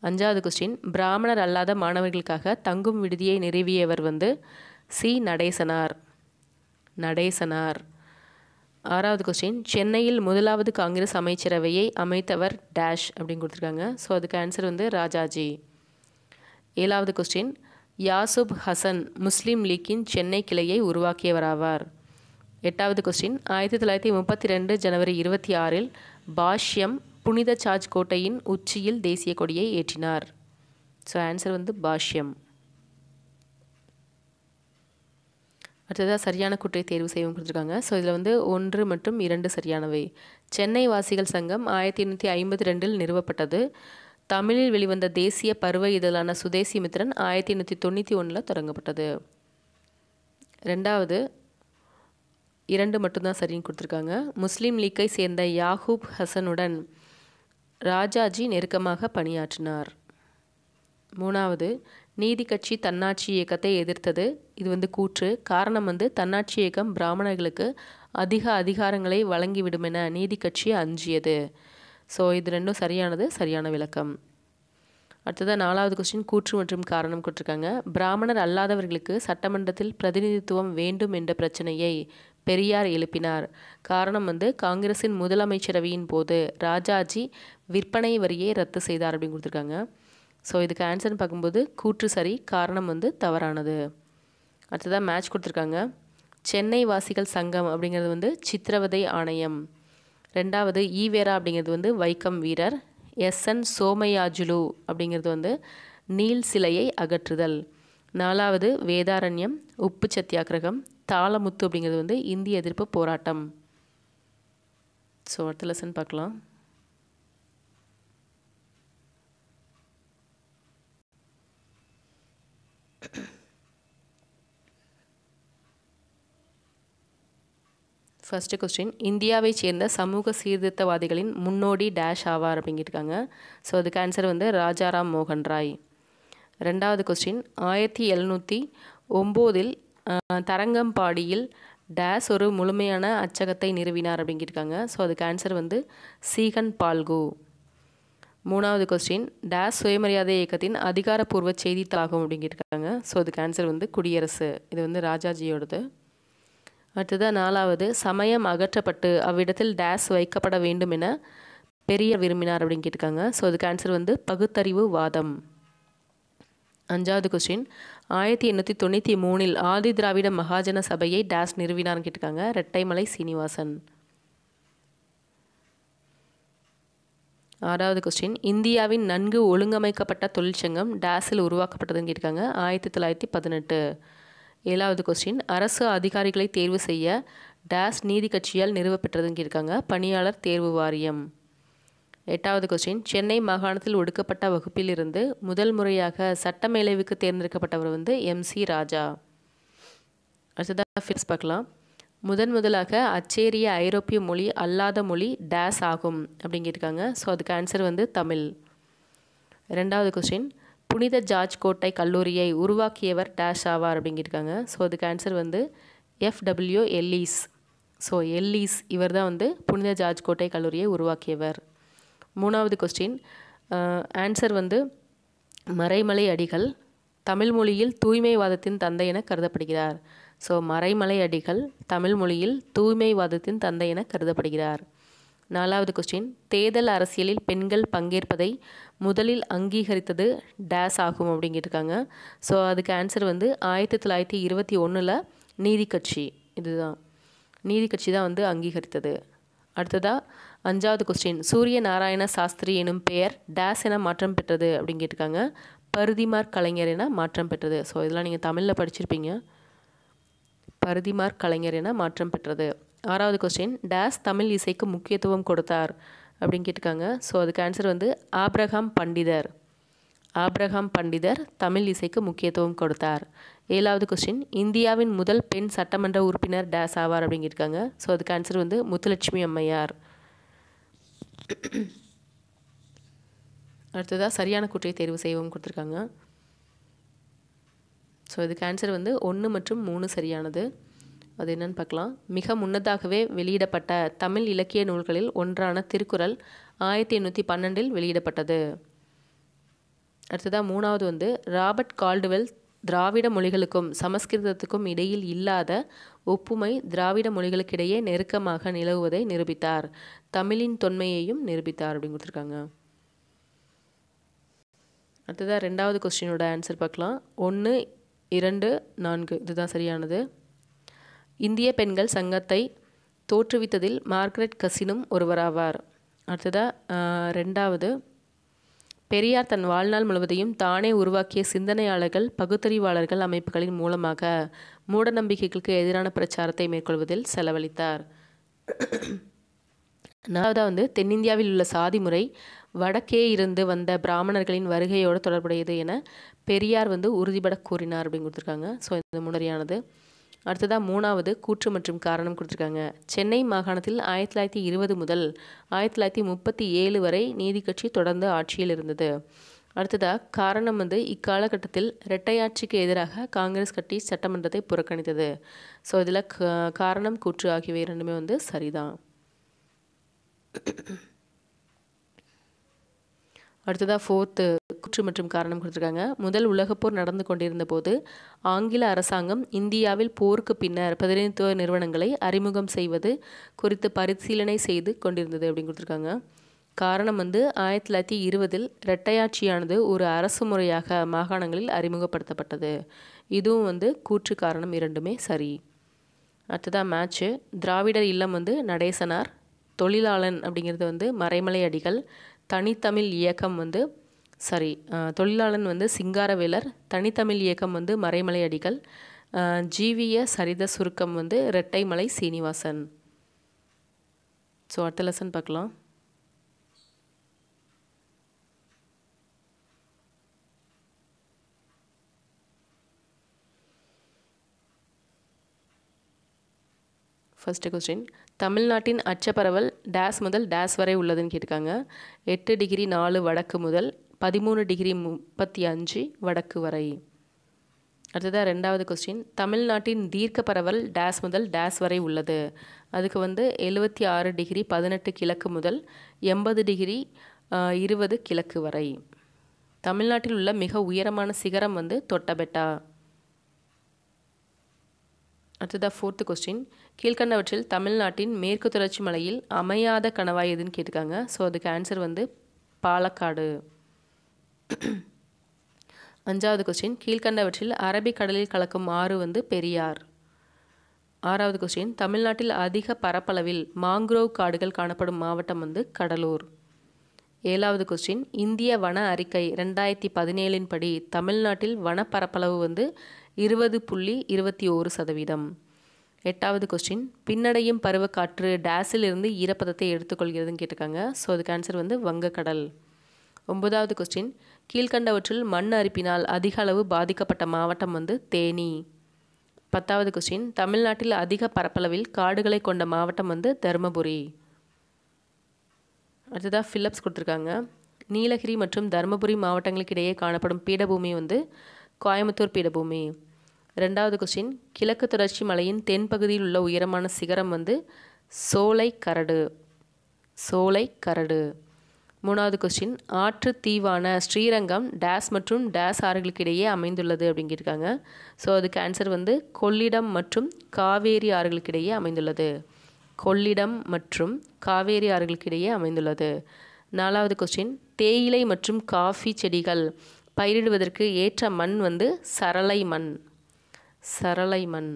Speaker 1: அஞ்சாவது கொஸ்டின் பிராமணர் அல்லாத மாணவர்களுக்காக தங்கும் விடுதியை நிறுவியவர் வந்து சி. நடேசனார். நடேசனார். ஆறாவது கொஸ்டின் சென்னையில் முதலாவது காங்கிரஸ் அமைச்சரவையை அமைத்தவர் டேஷ் அப்படின்னு கொடுத்துருக்காங்க. ஸோ அதுக்கு ஆன்சர் வந்து ராஜாஜி. ஏழாவது கொஸ்டின் யாசுப் ஹசன் முஸ்லீம் லீக்கின் சென்னை கிளையை உருவாக்கியவராவார் எட்டாவது கொஸ்டின் ஆயிரத்தி தொள்ளாயிரத்தி முப்பத்தி ரெண்டு ஜனவரி இருபத்தி ஆறில் பாஷ்யம் புனித சார்ஜ் கோட்டையின் உச்சியில் தேசிய கொடியை ஏற்றினார். ஸோ ஆன்சர் வந்து பாஷ்யம். அடுத்ததாக சரியான குற்றை தேர்வு செய்யவும் கொடுத்துருக்காங்க. ஸோ இதில் வந்து ஒன்று மற்றும் இரண்டு சரியானவை. சென்னை வாசிகள் சங்கம் ஆயிரத்தி எண்ணூற்றி ஐம்பத்தி ரெண்டில் நிறுவப்பட்டது. தமிழில் வெளிவந்த தேசிய பருவ இதழான சுதேசி மித்திரன் ஆயிரத்தி எண்ணூற்றி தொண்ணூற்றி ஒன்றில் தொடங்கப்பட்டது. ரெண்டாவது இரண்டு மட்டும்தான் சரின்னு கொடுத்துருக்காங்க. முஸ்லீம் லீக்கை சேர்ந்த யாகூப் ஹசனுடன் ராஜாஜி நெருக்கமாக பணியாற்றினார். மூணாவது நீதி கட்சி தன்னாட்சி இயக்கத்தை எதிர்த்தது. இது வந்து கூற்று. காரணம் வந்து தன்னாட்சி இயக்கம் பிராமணர்களுக்கு அதிக அதிகாரங்களை வழங்கிவிடும் என நீதி கட்சி அஞ்சியது. ஸோ இது ரெண்டும் சரியானது சரியான விளக்கம். அடுத்ததாக நாலாவது கொஸ்டின் கூற்று மற்றும் காரணம் கொடுத்துருக்காங்க. பிராமணர் அல்லாதவர்களுக்கு சட்டமன்றத்தில் பிரதிநிதித்துவம் வேண்டும் என்ற பிரச்சனையை பெரியார் எழுப்பினார். காரணம் வந்து காங்கிரஸின் முதலமைச்சரவையின் போது ராஜாஜி விற்பனை வரியை ரத்து செய்தார் அப்படின்னு கொடுத்துருக்காங்க. ஸோ இதுக்கு ஆன்சர்னு பார்க்கும்போது கூற்று சரி காரணம் வந்து தவறானது. அடுத்ததாக மேட்ச் கொடுத்துருக்காங்க. சென்னை வாசிகள் சங்கம் அப்படிங்கிறது வந்து சித்திரவதை ஆணையம். ரெண்டாவது ஈவேரா அப்படிங்கிறது வந்து வைக்கம் வீரர். எஸ்என் சோமையாஜுலு அப்படிங்கிறது வந்து நீல் சிலையை அகற்றுதல். நாலாவது வேதாரண்யம் உப்பு சத்தியாகிரகம் தாளமுத்து அப்படிங்கிறது வந்து இந்திய எதிர்ப்பு போராட்டம். ஸோ அடுத்த லெசன் பார்க்கலாம். ஃபஸ்ட்டு கொஸ்டின் இந்தியாவை சேர்ந்த சமூக சீர்திருத்தவாதிகளின் முன்னோடி டேஷ் ஆவார் அப்படிங்கிருக்காங்க ஸோ அதுக்கு ஆன்சர் வந்து ராஜாராம் மோகன் ராய். ரெண்டாவது கொஸ்டின் ஆயிரத்தி எழுநூற்றி ஒம்போதில் தரங்கம்பாடியில் டேஸ் ஒரு முழுமையான அச்சகத்தை நிறுவினார் அப்படிங்கிருக்காங்க ஸோ அதுக்கு ஆன்சர் வந்து சீகன் பால்கு. மூணாவது கொஸ்டின் டேஸ் சுயமரியாதை இயக்கத்தின் அதிகாரப்பூர்வ செய்தித்தாளாகும் அப்படிங்கிருக்காங்க ஸோ அதுக்கு ஆன்சர் வந்து குடியரசு. இது வந்து ராஜாஜியோடது. அடுத்ததாக நாலாவது சமயம் அகற்றப்பட்டு அவ்விடத்தில் டேஸ் வைக்கப்பட வேண்டும் என பெரிய விரும்பினார் அப்படின்னு கேட்டிருக்காங்க ஸோ அதுக்கு ஆன்சர் வந்து பகுத்தறிவு வாதம். அஞ்சாவது கொஸ்டின் ஆயிரத்தி எண்ணூற்றி தொண்ணூற்றி மூணில் ஆதி திராவிட மகாஜன சபையை டேஸ் நிறுவினார்னு கேட்டிருக்காங்க ரெட்டைமலை சீனிவாசன். ஆறாவது கொஸ்டின் இந்தியாவின் நன்கு ஒழுங்கமைக்கப்பட்ட தொழிற்சங்கம் டேஸில் உருவாக்கப்பட்டதுன்னு கேட்டிருக்காங்க. ஆயிரத்தி தொள்ளாயிரத்தி பதினெட்டு. ஏழாவது கொஸ்டின் அரசு அதிகாரிகளை தேர்வு செய்ய டேஸ் நீதி கட்சியால் நிறுவப்பெற்றதுன்னு கேட்டிருக்காங்க. பணியாளர் தேர்வு வாரியம். எட்டாவது கொஸ்டின் சென்னை மாகாணத்தில் ஒடுக்கப்பட்ட வகுப்பிலிருந்து முதல் முறையாக சட்ட மேலவைக்கு தேர்ந்தெடுக்கப்பட்டவர் வந்து எம் சி ராஜா. அடுத்ததாக ஃபிக்ஸ் பார்க்கலாம். முதன் முதலாக அச்சேரிய ஐரோப்பிய மொழி அல்லாத மொழி டேஸ் ஆகும் அப்படிங்கிருக்காங்க ஸோ அதுக்கு ஆன்சர் வந்து தமிழ். ரெண்டாவது கொஸ்டின் புனித ஜார்ஜ் கோட்டை கல்லூரியை உருவாக்கியவர் டேஷ் ஆவார் அப்படிங்கிருக்காங்க ஸோ அதுக்கு ஆன்சர் வந்து எஃப்டபிள்யூ எல்லீஸ் ஸோ எல்லீஸ் இவர் தான் வந்து புனித ஜார்ஜ் கோட்டை கல்லூரியை உருவாக்கியவர். மூணாவது கொஸ்டின் ஆன்சர் வந்து மறைமலை அடிகள் தமிழ் மொழியில் தூய்மைவாதத்தின் தந்தை என கருதப்படுகிறார். ஸோ மறைமலை அடிகள் தமிழ் மொழியில் தூய்மைவாதத்தின் தந்தை என கருதப்படுகிறார். நாலாவது கொஸ்டின் தேர்தல் அரசியலில் பெண்கள் பங்கேற்பதை முதலில் அங்கீகரித்தது டேஸ் ஆகும் அப்படிங்கிட்டிருக்காங்க ஸோ அதுக்கு ஆன்சர் வந்து ஆயிரத்தி தொள்ளாயிரத்தி இருபத்தி ஒன்றில் நீதி கட்சி. இதுதான். நீதி கட்சி தான் வந்து அங்கீகரித்தது. அடுத்ததாக அஞ்சாவது கொஸ்டின் சூரிய நாராயண சாஸ்திரி எனும் பெயர் டேஸ் என மாற்றம் பெற்றது அப்படின்னு கேட்டிருக்காங்க. பருதிமார் கலைஞர் என மாற்றம் பெற்றது. ஸோ இதெல்லாம் நீங்கள் தமிழில் படிச்சிருப்பீங்க. பருதிமார் கலைஞர் என மாற்றம் பெற்றது. ஆறாவது கொஸ்டின் டேஸ் தமிழ் இசைக்கு முக்கியத்துவம் கொடுத்தார் அப்படின்னு கேட்டிருக்காங்க. ஸோ அதுக்கு ஆன்சர் வந்து ஆப்ரஹாம் பண்டிதர். ஆப்ரஹாம் பண்டிதர் தமிழ் இசைக்கு முக்கியத்துவம் கொடுத்தார். ஏழாவது கொஸ்டின் இந்தியாவின் முதல் பெண் சட்டமன்ற உறுப்பினர் டேஸ் ஆவார் அப்படிங்கிருக்காங்க ஸோ அதுக்கு ஆன்சர் வந்து முத்துலட்சுமி அம்மையார். அடுத்ததாக சரியான கூற்றை தேர்வு செய்யவும் கொடுத்துருக்காங்க. ஸோ இதுக்கு ஆன்சர் வந்து ஒன்று மற்றும் மூணு சரியானது. அது என்னன்னு பார்க்கலாம். மிக முன்னதாகவே வெளியிடப்பட்ட தமிழ் இலக்கிய நூல்களில் ஒன்றான திருக்குறள் ஆயிரத்தி எண்ணூற்றி பன்னெண்டில் வெளியிடப்பட்டது. அடுத்ததாக மூணாவது வந்து ராபர்ட் கால்டுவெல் திராவிட மொழிகளுக்கும் சமஸ்கிருதத்துக்கும் இடையில் இல்லாத ஒப்புமை திராவிட மொழிகளுக்கிடையே நெருக்கமாக நிலவுவதை நிரூபித்தார். தமிழின் தொன்மையையும் நிரூபித்தார் அப்படின்னு கொடுத்துருக்காங்க. அடுத்ததாக ரெண்டாவது கொஸ்டினோட ஆன்சர் பார்க்கலாம். ஒன்று இரண்டு நான்கு. இதுதான் சரியானது. இந்திய பெண்கள் சங்கத்தை தோற்றுவித்ததில் மார்க்ரெட் கசினும் ஒருவராவார். அடுத்ததாக ரெண்டாவது பெரியார் தன் வாழ்நாள் முழுவதையும் தானே உருவாக்கிய சிந்தனையாளர்கள் பகுத்தறிவாளர்கள் அமைப்புகளின் மூலமாக மூட நம்பிக்கைகளுக்கு எதிரான பிரச்சாரத்தை மேற்கொள்வதில் செலவழித்தார். நாலாவதாக வந்து தென்னிந்தியாவில் உள்ள சாதி முறை வடக்கே இருந்து வந்த பிராமணர்களின் வருகையோடு தொடர்புடையது என பெரியார் வந்து உறுதிபட கூறினார் அப்படின்னு கொடுத்துருக்காங்க. ஸோ இந்த முன்னறியானது அடுத்ததாக மூணாவது கூற்று மற்றும் காரணம் கொடுத்துருக்காங்க. சென்னை மாகாணத்தில் ஆயிரத்தி தொள்ளாயிரத்தி இருபது முதல் ஆயிரத்தி தொள்ளாயிரத்தி முப்பத்தி ஏழு வரை நீதி கட்சி தொடர்ந்து ஆட்சியில் இருந்தது. அடுத்ததாக காரணம் வந்து இக்காலகட்டத்தில் இரட்டையாட்சிக்கு எதிராக காங்கிரஸ் கட்சி சட்டமன்றத்தை புறக்கணித்தது. ஸோ இதில் காரணம் கூற்று ஆகியவை இரண்டுமே வந்து சரிதான். அடுத்ததாக ஃபோர்த்து குற்று மற்றும் காரணம் கொடுத்துருக்காங்க. முதல் உலகப்போர் நடந்து கொண்டிருந்த போது ஆங்கில அரசாங்கம் இந்தியாவில் போருக்கு பின்னர் பிரதிநிதித்துவ நிறுவனங்களை அறிமுகம் செய்வது குறித்து பரிசீலனை செய்து கொண்டிருந்தது அப்படின்னு கொடுத்துருக்காங்க. காரணம் வந்து ஆயிரத்தி தொள்ளாயிரத்தி இருபதில் இரட்டையாட்சியானது ஒரு அரசு முறையாக மாகாணங்களில் அறிமுகப்படுத்தப்பட்டது. இதுவும் வந்து கூற்று காரணம் இரண்டுமே சரி. அடுத்ததாக மேட்ச்சு திராவிடர் இல்லம் வந்து நடேசனார் தொழிலாளன் அப்படிங்கிறது வந்து மறைமலை அடிகள் தனித்தமிழ் இயக்கம் வந்து சாரி தொழிலாளன் வந்து சிங்காரவேலர் தனித்தமிழ் இயக்கம் வந்து மறைமலை அடிகள் ஜீவிய சரித சுருக்கம் வந்து ரெட்டைமலை சீனிவாசன். ஸோ அடுத்த லெசன் பார்க்கலாம். ஃபஸ்ட்டு கொஸ்டின் தமிழ்நாட்டின் அச்சப்பரவல் டேஸ் முதல் டேஸ் வரை உள்ளதுன்னு கேட்டிருக்காங்க. எட்டு டிகிரி நாலு வடக்கு முதல் பதிமூணு டிகிரி முப்பத்தி அஞ்சு வடக்கு வரை. அடுத்ததாக ரெண்டாவது கொஸ்டின் தமிழ்நாட்டின் தீர்க்க பரவல் டேஸ் முதல் டேஸ் வரை உள்ளது. அதுக்கு வந்து எழுபத்தி ஆறு டிகிரி பதினெட்டு கிழக்கு முதல் எண்பது டிகிரி இருபது கிழக்கு வரை. தமிழ்நாட்டில் உள்ள மிக உயரமான சிகரம் வந்து தொட்டபெட்டா. அடுத்ததாக ஃபோர்த்து கொஸ்டின் கீழ்கண்டவற்றில் தமிழ்நாட்டின் மேற்கு தொடர்ச்சி மலையில் அமையாத கணவாய் எதுன்னு கேட்டிருக்காங்க. ஸோ அதுக்கு ஆன்சர் வந்து பாலக்காடு. அஞ்சாவது கொஸ்டின் கீழ்கண்டவற்றில் அரபிக்கடலில் கலக்கும் ஆறு வந்து பெரியார். ஆறாவது கொஸ்டின் தமிழ்நாட்டில் அதிக பரப்பளவில் மாங்க்ரோவ் காடுகள் காணப்படும் மாவட்டம் வந்து கடலூர். ஏழாவது கொஸ்டின் இந்திய வன அறிக்கை ரெண்டாயிரத்தி பதினேழின் படி தமிழ்நாட்டில் வனப்பரப்பளவு வந்து இருபது புள்ளி இருபத்தி ஓரு சதவீதம். எட்டாவது கொஸ்டின் பின்னடையும் பருவக்காற்று டேஸில் இருந்து ஈரப்பதத்தை எடுத்துக்கொள்கிறதுன்னு கேட்டிருக்காங்க. ஸோ அதுக்கு ஆன்சர் வந்து வங்கக்கடல். ஒன்பதாவது கொஸ்டின் கீழ்கண்டவற்றில் மண் அரிப்பினால் அதிக அளவு பாதிக்கப்பட்ட மாவட்டம் வந்து தேனி. பத்தாவது கொஸ்டின் தமிழ்நாட்டில் அதிக பரப்பளவில் காடுகளை கொண்ட மாவட்டம் வந்து தருமபுரி. அடுத்ததாக ஃபில்லப்ஸ் கொடுத்துருக்காங்க. நீலகிரி மற்றும் தருமபுரி மாவட்டங்களுக்கு இடையே காணப்படும் பீடபூமி வந்து கோயம்புத்தூர் பீடபூமி. ரெண்டாவது கொஸ்டின் கிழக்கு தொடர்ச்சி மலையின் தென்பகுதியில் உள்ள உயரமான சிகரம் வந்து சோலை கரடு. சோலை கரடு. மூணாவது கொஸ்டின் ஆற்று தீவான ஸ்ரீரங்கம் டேஸ் மற்றும் டேஸ் ஆறுகளுக்கு இடையே அமைந்துள்ளது அப்படிங்கிருக்காங்க ஸோ அதுக்கு ஆன்சர் வந்து கொள்ளிடம் மற்றும் காவேரி ஆறுகளுக்கு இடையே அமைந்துள்ளது. கொள்ளிடம் மற்றும் காவேரி ஆறுகளுக்கு இடையே அமைந்துள்ளது. நாலாவது கொஸ்டின் தேயிலை மற்றும் காஃபி செடிகள் பயிரிடுவதற்கு ஏற்ற மண் வந்து சரளை மண். சரளைமண்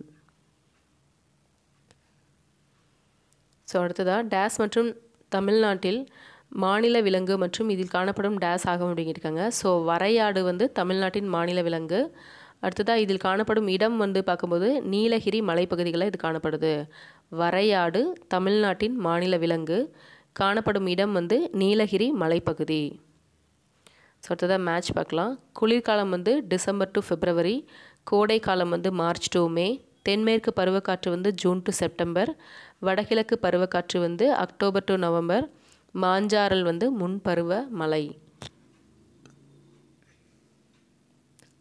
Speaker 1: ஸோ அடுத்ததாக டேஸ் மற்றும் தமிழ்நாட்டில் மாநில விலங்கு மற்றும் இதில் காணப்படும் டேஸ் ஆகும் அப்படிங்கிருக்காங்க ஸோ வரையாடு வந்து தமிழ்நாட்டின் மாநில விலங்கு. அடுத்ததாக இதில் காணப்படும் இடம் வந்து பார்க்கும்போது நீலகிரி மலைப்பகுதிகளில் இது காணப்படுது. வரையாடு தமிழ்நாட்டின் மாநில விலங்கு. காணப்படும் இடம் வந்து நீலகிரி மலைப்பகுதி. ஸோ அடுத்ததாக மேட்ச் பார்க்கலாம். குளிர்காலம் வந்து டிசம்பர் டு பிப்ரவரி கோடை காலம் வந்து மார்ச் டு மே தென்மேற்கு பருவக்காற்று வந்து ஜூன் டு செப்டம்பர் வடகிழக்கு பருவக்காற்று வந்து அக்டோபர் டு நவம்பர் மாஞ்சாரல் வந்து முன்பருவ மழை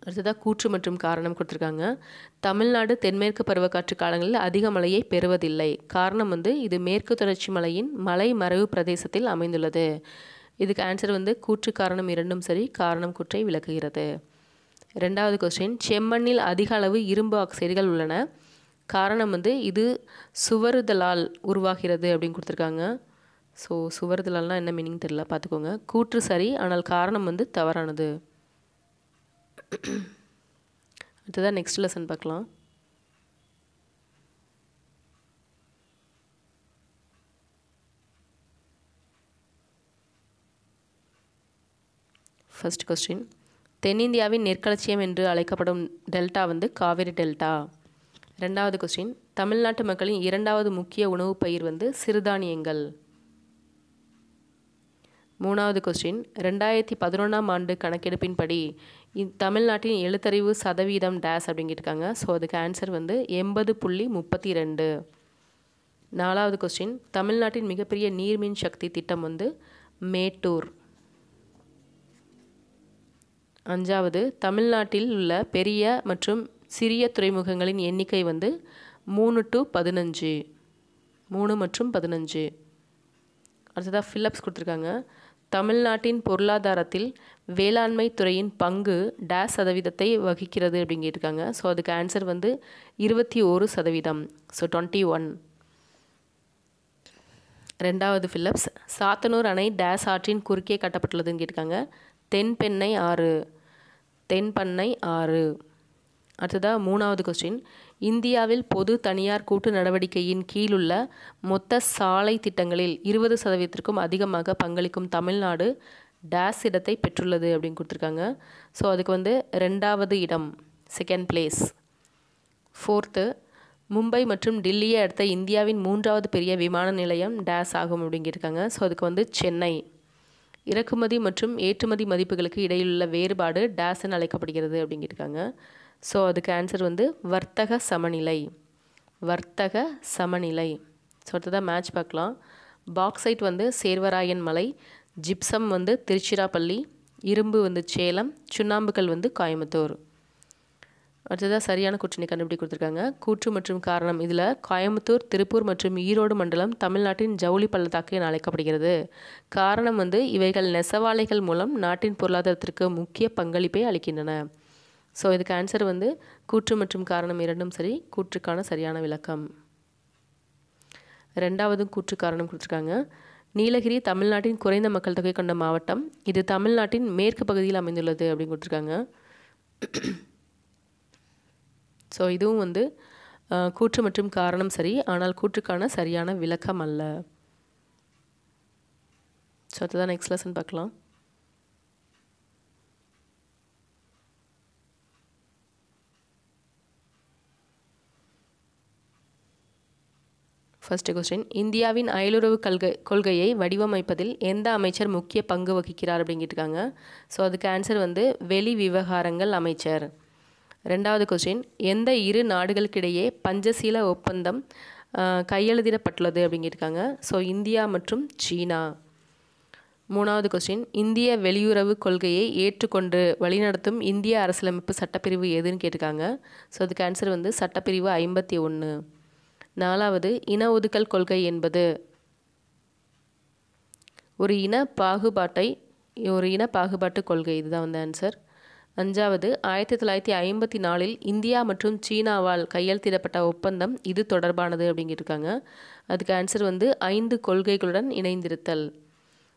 Speaker 1: அடுத்ததாக கூற்று மற்றும் காரணம் கொடுத்துருக்காங்க. தமிழ்நாடு தென்மேற்கு பருவக்காற்று காலங்களில் அதிக மழையை பெறுவதில்லை. காரணம் வந்து இது மேற்கு தொடர்ச்சி மலையின் மலை மறைவு பிரதேசத்தில் அமைந்துள்ளது. இதுக்கு ஆன்சர் வந்து கூற்று காரணம் இரண்டும் சரி காரணம் கூற்றை விளக்குகிறது. ரெண்டாவது கொஸ்டின் செம்மண்ணில் அதிக அளவு இரும்பு ஆக்சைடுகள் உள்ளன. காரணம் வந்து இது சுவருதலால் உருவாகிறது அப்படின்னு கொடுத்துருக்காங்க. ஸோ சுவருதலால்னால் என்ன மீனிங் தெரியல பார்த்துக்கோங்க. கூற்று சரி ஆனால் காரணம் வந்து தவறானது. அடுத்ததான் நெக்ஸ்ட் லெசன் பார்க்கலாம். ஃபஸ்ட் கொஸ்டின் தென்னிந்தியாவின் நெற்களச்சியம் என்று அழைக்கப்படும் டெல்டா வந்து காவிரி டெல்டா. ரெண்டாவது கொஸ்டின் தமிழ்நாட்டு மக்களின் இரண்டாவது முக்கிய உணவுப் பயிர் வந்து சிறுதானியங்கள். மூணாவது கொஸ்டின் ரெண்டாயிரத்தி பதினொன்றாம் ஆண்டு கணக்கெடுப்பின்படி தமிழ்நாட்டின் எழுத்தறிவு சதவீதம் டேஸ் அப்படிங்கிட்டிருக்காங்க ஸோ அதுக்கு ஆன்சர் வந்து எண்பது புள்ளி முப்பத்தி ரெண்டு நாலாவது கொஸ்டின் தமிழ்நாட்டின் மிகப்பெரிய நீர்மின் சக்தி திட்டம் வந்து மேட்டூர். அஞ்சாவது தமிழ்நாட்டில் உள்ள பெரிய மற்றும் சிறிய துறைமுகங்களின் எண்ணிக்கை வந்து மூணு டு பதினஞ்சு. மூணு மற்றும் பதினஞ்சு. அடுத்ததாக ஃபில்லப்ஸ் கொடுத்துருக்காங்க. தமிழ்நாட்டின் பொருளாதாரத்தில் வேளாண்மை துறையின் பங்கு டேஸ் சதவீதத்தை வகிக்கிறது அப்படின்னு கேட்டிருக்காங்க. ஸோ அதுக்கு ஆன்சர் வந்து இருபத்தி ஓரு சதவீதம். ஸோ டுவெண்ட்டி ஒன் ரெண்டாவது ஃபிலிப்ஸ் சாத்தனூர் அணை டேஸ் ஆற்றின் குறுக்கே கட்டப்பட்டுள்ளதுன்னு கேட்டிருக்காங்க. தென்பெண்ணை ஆறு. தென்பண்ணை ஆறு. அடுத்ததாக மூணாவது கொஸ்டின் இந்தியாவில் பொது தனியார் கூட்டு நடவடிக்கையின் கீழுள்ள மொத்த சாலை திட்டங்களில் இருபது சதவீதத்திற்கும் அதிகமாக பங்களிக்கும் தமிழ்நாடு டேஸ் இடத்தை பெற்றுள்ளது அப்படின்னு கொடுத்துருக்காங்க. ஸோ அதுக்கு வந்து ரெண்டாவது இடம் செகண்ட் பிளேஸ் ஃபோர்த்து மும்பை மற்றும் டில்லியை அடுத்த இந்தியாவின் மூன்றாவது பெரிய விமான நிலையம் டேஸ் ஆகும் அப்படிங்கிருக்காங்க ஸோ அதுக்கு வந்து சென்னை. இறக்குமதி மற்றும் ஏற்றுமதி மதிப்புகளுக்கு இடையிலுள்ள வேறுபாடு டேஸ் அழைக்கப்படுகிறது அப்படிங்கிருக்காங்க ஸோ அதுக்கு ஆன்சர் வந்து வர்த்தக சமநிலை. வர்த்தக சமநிலை. ஸோ அடுத்ததாக மேட்ச் பார்க்கலாம். பாக்ஸைட் வந்து சேர்வராயன் மலை ஜிப்சம் வந்து திருச்சிராப்பள்ளி இரும்பு வந்து சேலம் சுண்ணாம்புக்கல் வந்து கோயம்புத்தூர். அடுத்ததாக சரியான கூட்டணி கண்டுபிடி கொடுத்துருக்காங்க. கூற்று மற்றும் காரணம் இதில் கோயம்புத்தூர் திருப்பூர் மற்றும் ஈரோடு மண்டலம் தமிழ்நாட்டின் ஜவுளி பள்ளத்தாக்கு என அழைக்கப்படுகிறது. காரணம் வந்து இவைகள் நெசவாலைகள் மூலம் நாட்டின் பொருளாதாரத்திற்கு முக்கிய பங்களிப்பை அளிக்கின்றன. ஸோ இதுக்கு ஆன்சர் வந்து கூற்று மற்றும் காரணம் இரண்டும் சரி கூற்றுக்கான சரியான விளக்கம். ரெண்டாவதும் கூற்று காரணம் கொடுத்துருக்காங்க. நீலகிரி தமிழ்நாட்டின் குறைந்த மக்கள் தொகை கொண்ட மாவட்டம். இது தமிழ்நாட்டின் மேற்கு பகுதியில் அமைந்துள்ளது அப்படின்னு கொடுத்துருக்காங்க. ஸோ இதுவும் வந்து கூற்று மற்றும் காரணம் சரி ஆனால் கூற்றுக்கான சரியான விளக்கம் அல்ல. ஸோ அதுதான் நெக்ஸ்ட் லெசன் பார்க்கலாம். ஃபர்ஸ்ட் கொஸ்டின் இந்தியாவின் அயலுறவு கொள்கை கொள்கையை வடிவமைப்பதில் எந்த அமைச்சர் முக்கிய பங்கு வகிக்கிறார் அப்படிங்கிட்டுருக்காங்க ஸோ அதுக்கு ஆன்சர் வந்து வெளி விவகாரங்கள் அமைச்சர். ரெண்டாவது கொஸ்டின் எந்த இரு நாடுகளுக்கிடையே பஞ்சசீல ஒப்பந்தம் கையெழுதிடப்பட்டுள்ளது அப்படிங்கிருக்காங்க ஸோ இந்தியா மற்றும் சீனா. மூணாவது கொஸ்டின் இந்திய வெளியுறவு கொள்கையை ஏற்றுக்கொண்டு வழிநடத்தும் இந்திய அரசியலமைப்பு சட்டப்பிரிவு எதுன்னு கேட்டிருக்காங்க. ஸோ அதுக்கு ஆன்சர் வந்து சட்டப்பிரிவு ஐம்பத்தி ஒன்று நாலாவது இன ஒதுக்கல் கொள்கை என்பது. ஒரு இன பாகுபாட்டை ஒரு இன பாகுபாட்டு கொள்கை இதுதான் வந்து ஆன்சர் அஞ்சாவது ஆயிரத்தி தொள்ளாயிரத்தி ஐம்பத்தி நாலில் இந்தியா மற்றும் சீனாவால் கையெழுத்திடப்பட்ட ஒப்பந்தம் இது தொடர்பானது அப்படிங்கிருக்காங்க அதுக்கு ஆன்சர் வந்து ஐந்து கொள்கைகளுடன் இணைந்திருத்தல்.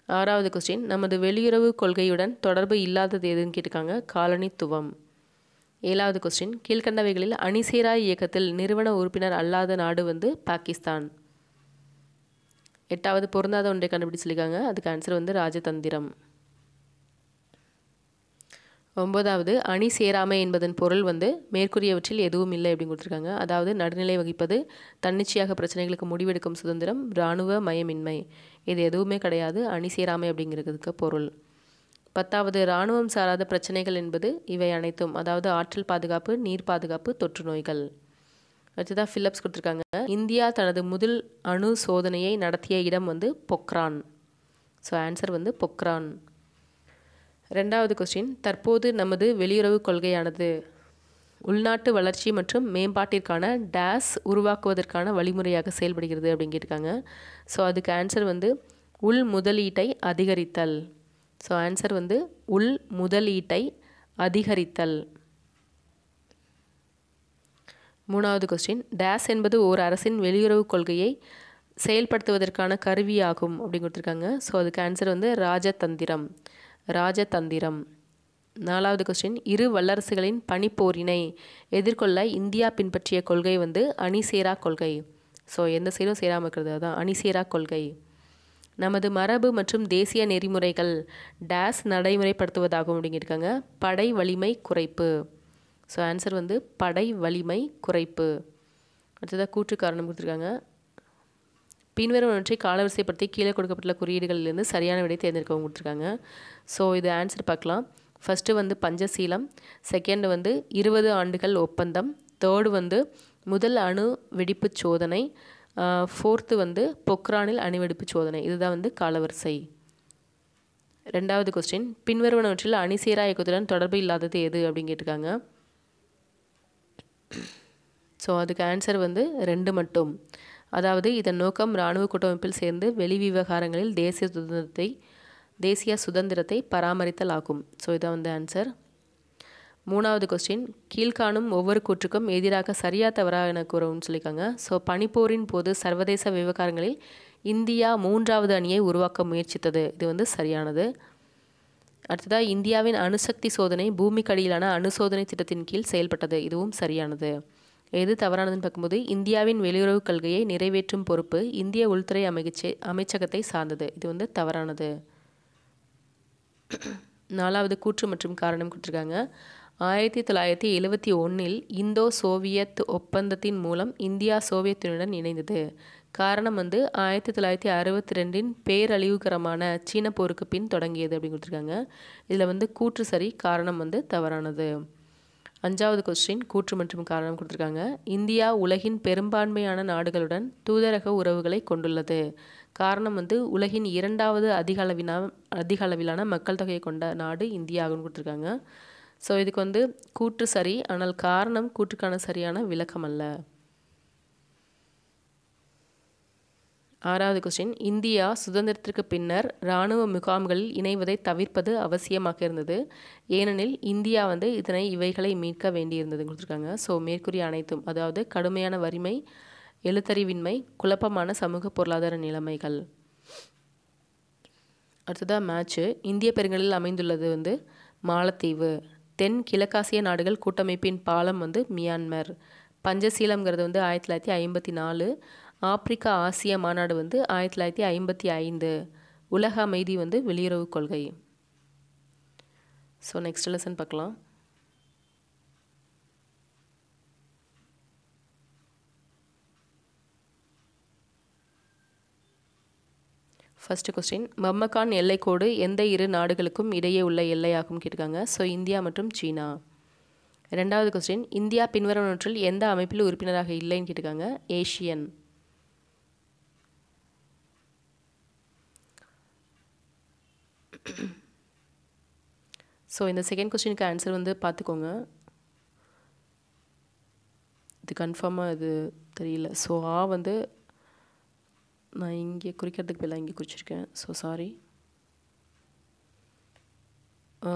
Speaker 1: ஆறாவது கொஸ்டின் நமது வெளியுறவு கொள்கையுடன் தொடர்பு இல்லாதது எதுன்னு கேட்டிருக்காங்க காலனித்துவம். ஏழாவது கொஸ்டின் கீழ்கண்டவைகளில் அணிசேரா இயக்கத்தில் நிறுவன உறுப்பினர் அல்லாத நாடு வந்து பாகிஸ்தான். எட்டாவது பொருந்தாத ஒன்றை கண்டுபிடிச்சிருக்காங்க அதுக்கு ஆன்சர் வந்து ராஜதந்திரம். ஒன்பதாவது அணி சேராமை என்பதன் பொருள் வந்து மேற்கூறியவற்றில் எதுவும் இல்லை அப்படின்னு கொடுத்துருக்காங்க. அதாவது நடுநிலை வகிப்பது தன்னிச்சையாக பிரச்சனைகளுக்கு முடிவெடுக்கும் சுதந்திரம் இராணுவ மயமின்மை. இது எதுவுமே கிடையாது. அணி சேராமை அப்படிங்கிறதுக்கு பொருள். பத்தாவது இராணுவம் சாராத பிரச்சனைகள் என்பது இவை அனைத்தும். அதாவது ஆற்றல் பாதுகாப்பு நீர் பாதுகாப்பு தொற்று நோய்கள். அடுத்ததாக ஃபிலிப்ஸ் கொடுத்துருக்காங்க. இந்தியா தனது முதல் அணு சோதனையை நடத்திய இடம் வந்து பொக்ரான். ஸோ ஆன்சர் வந்து பொக்ரான். ரெண்டாவது கொஸ்டின் தற்போது நமது வெளியுறவு கொள்கையானது. உள்நாட்டு வளர்ச்சி மற்றும் மேம்பாட்டிற்கான டேஸ் உருவாக்குவதற்கான வழிமுறையாக செயல்படுகிறது அப்படின்னு கேட்டிருக்காங்க. ஸோ அதுக்கு ஆன்சர் வந்து உள் முதலீட்டை அதிகரித்தல். ஸோ ஆன்சர் வந்து உள் முதலீட்டை அதிகரித்தல். மூணாவது கொஸ்டின் டேஸ் என்பது ஓர் அரசின் வெளியுறவு கொள்கையை செயல்படுத்துவதற்கான கருவியாகும் அப்படின்னு கொடுத்துருக்காங்க. ஸோ அதுக்கு ஆன்சர் வந்து ராஜதந்திரம். ராஜதந்திரம். நாலாவது கொஸ்டின் இரு வல்லரசுகளின் பனிப்போரினை எதிர்கொள்ள இந்தியா பின்பற்றிய கொள்கை வந்து அணிசேரா கொள்கை. ஸோ எந்த சைடும் சேராமல் இருக்கிறது? அதுதான் அணிசேரா கொள்கை. நமது மரபு மற்றும் தேசிய நெறிமுறைகள் டேஸ் நடைமுறைப்படுத்துவதாகவும் அப்படிங்கிருக்காங்க படை வலிமை குறைப்பு. ஸோ ஆன்சர் வந்து படை வலிமை குறைப்பு. அடுத்ததாக கூற்று காரணம் கொடுத்துருக்காங்க. பின்வருவனவற்றை காலவரிசைப்படுத்தி கீழே கொடுக்கப்பட்டுள்ள குறியீடுகளிலிருந்து சரியான விடை தேர்ந்தெடுக்கவும் கொடுத்துருக்காங்க. ஸோ இது ஆன்சர் பார்க்கலாம். ஃபஸ்ட்டு வந்து பஞ்சசீலம் செகண்ட் வந்து இருபது ஆண்டுகள் ஒப்பந்தம் தேர்டு வந்து முதல் அணு வெடிப்பு சோதனை ஃபோர்த்து வந்து பொக்ரானில் அணுவெடிப்பு சோதனை. இதுதான் வந்து காலவரிசை. ரெண்டாவது கொஸ்டின் பின்வருவனவற்றில் அணிசேரா இயக்கத்துடன் தொடர்பு இல்லாதது எது அப்படின்னு கேட்டிருக்காங்க. ஸோ அதுக்கு ஆன்சர் வந்து ரெண்டு மட்டும். அதாவது இதன் நோக்கம் இராணுவ கூட்டமைப்பில் சேர்ந்து வெளி விவகாரங்களில் தேசிய சுதந்திரத்தை தேசிய சுதந்திரத்தை பராமரித்தல் ஆகும். ஸோ இதான் வந்து ஆன்சர் மூணாவது கொஸ்டின் கீழ்காணும் ஒவ்வொரு கூற்றுக்கும் எதிராக சரியா தவறா என கூறவும்னு சொல்லியிருக்காங்க. ஸோ பனிப்போரின் போது சர்வதேச விவகாரங்களில் இந்தியா மூன்றாவது அணியை உருவாக்க முயற்சித்தது. இது வந்து சரியானது. அடுத்ததாக இந்தியாவின் அணுசக்தி சோதனை பூமிக்கடியிலான அணுசோதனை திட்டத்தின் கீழ் செயல்பட்டது. இதுவும் சரியானது. எது தவறானதுன்னு பார்க்கும்போது இந்தியாவின் வெளியுறவு கொள்கையை நிறைவேற்றும் பொறுப்பு இந்திய உள்துறை அமைச்சே அமைச்சகத்தை சார்ந்தது. இது வந்து தவறானது. நாலாவது கூற்று மற்றும் காரணம் கொடுத்துருக்காங்க. ஆயிரத்தி தொள்ளாயிரத்தி எழுவத்தி ஒன்றில் இந்தோ சோவியத் ஒப்பந்தத்தின் மூலம் இந்தியா சோவியத்துடன் இணைந்தது. காரணம் வந்து ஆயிரத்தி தொள்ளாயிரத்தி அறுபத்தி ரெண்டின் பேரழிவுகரமான சீன போருக்கு பின் தொடங்கியது அப்படின்னு கொடுத்துருக்காங்க. இதில் வந்து கூற்று சரி காரணம் வந்து தவறானது. அஞ்சாவது கொஸ்டின் கூற்று மற்றும் காரணம் கொடுத்துருக்காங்க. இந்தியா உலகின் பெரும்பான்மையான நாடுகளுடன் தூதரக உறவுகளை கொண்டுள்ளது. காரணம் வந்து உலகின் இரண்டாவது அதிக அளவினா அதிக அளவிலான மக்கள் தொகையை கொண்ட நாடு இந்தியாவுன்னு கொடுத்துருக்காங்க. ஸோ இதுக்கு வந்து கூற்று சரி ஆனால் காரணம் கூற்றுக்கான சரியான விளக்கம் அல்ல. ஆறாவது கொஸ்டின் இந்தியா சுதந்திரத்திற்கு பின்னர் இராணுவ முகாம்களில் இணைவதை தவிர்ப்பது அவசியமாக இருந்தது. ஏனெனில் இந்தியா வந்து இதனை இவைகளை மீட்க வேண்டியிருந்தது கொடுத்துருக்காங்க. ஸோ மேற்கூறிய அனைத்தும் அதாவது கடுமையான வறுமை எழுத்தறிவின்மை குழப்பமான சமூக பொருளாதார நிலைமைகள். அடுத்ததாக மேட்ச்சு இந்திய பெருங்கலில் அமைந்துள்ளது வந்து மாலத்தீவு. தென் கிழக்காசிய நாடுகள் கூட்டமைப்பின் பாலம் வந்து மியான்மர். பஞ்சசீலம்ங்கிறது வந்து ஆயிரத்தி தொள்ளாயிரத்தி ஐம்பத்தி நாலு. ஆப்பிரிக்கா ஆசிய மாநாடு வந்து ஆயிரத்தி தொள்ளாயிரத்தி ஐம்பத்தி ஐந்து உலக அமைதி வந்து வெளியுறவு கொள்கை. ஸோ நெக்ஸ்ட் லெசன் பார்க்கலாம். ஃபஸ்ட்டு கொஸ்டின் மம்மகான் எல்லைக்கோடு எந்த இரு நாடுகளுக்கும் இடையே உள்ள எல்லையாகும் கேட்டிருக்காங்க. ஸோ இந்தியா மற்றும் சீனா. ரெண்டாவது கொஸ்டின் இந்தியா பின்வருவனவற்றில் எந்த அமைப்பில் உறுப்பினராக இல்லைன்னு கேட்டிருக்காங்க. ஏஷியன் ஸோ இந்த செகண்ட் கொஸ்டினுக்கு ஆன்சர் வந்து பார்த்துக்கோங்க. இது கன்ஃபார்மாக இது தெரியல. ஸோ ஆ வந்து நான் இங்கே குறிக்கிறதுக்கு பதிலாக இங்கே குறிச்சிருக்கேன். ஸோ சாரி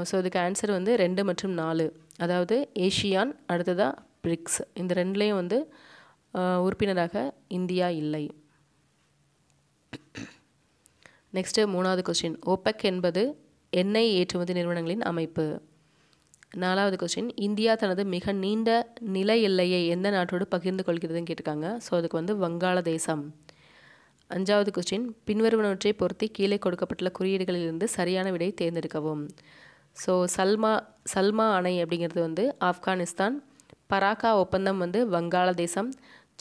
Speaker 1: ஸோ இதுக்கு ஆன்சர் வந்து ரெண்டு மற்றும் நாலு. அதாவது ஏஷியான் அடுத்ததாக பிரிக்ஸ். இந்த ரெண்டுலேயும் வந்து உறுப்பினராக இந்தியா இல்லை. நெக்ஸ்ட்டு மூணாவது கொஸ்டின் ஓபெக் என்பது எண்ணெய் ஏற்றுமதி நிறுவனங்களின் அமைப்பு. நாலாவது கொஸ்டின் இந்தியா தனது மிக நீண்ட நில எல்லையை எந்த நாட்டோடு பகிர்ந்து கொள்கிறதுன்னு கேட்டிருக்காங்க. ஸோ அதுக்கு வந்து வங்காளதேசம் அஞ்சாவது கொஸ்டின் பின்வருவனவற்றை பொருத்தி கீழே கொடுக்கப்பட்டுள்ள குறியீடுகளிலிருந்து சரியான விடை தேர்ந்தெடுக்கவும். ஸோ சல்மா சல்மா அணை அப்படிங்கிறது வந்து ஆப்கானிஸ்தான். பராக்கா ஒப்பந்தம் வந்து வங்காளதேசம்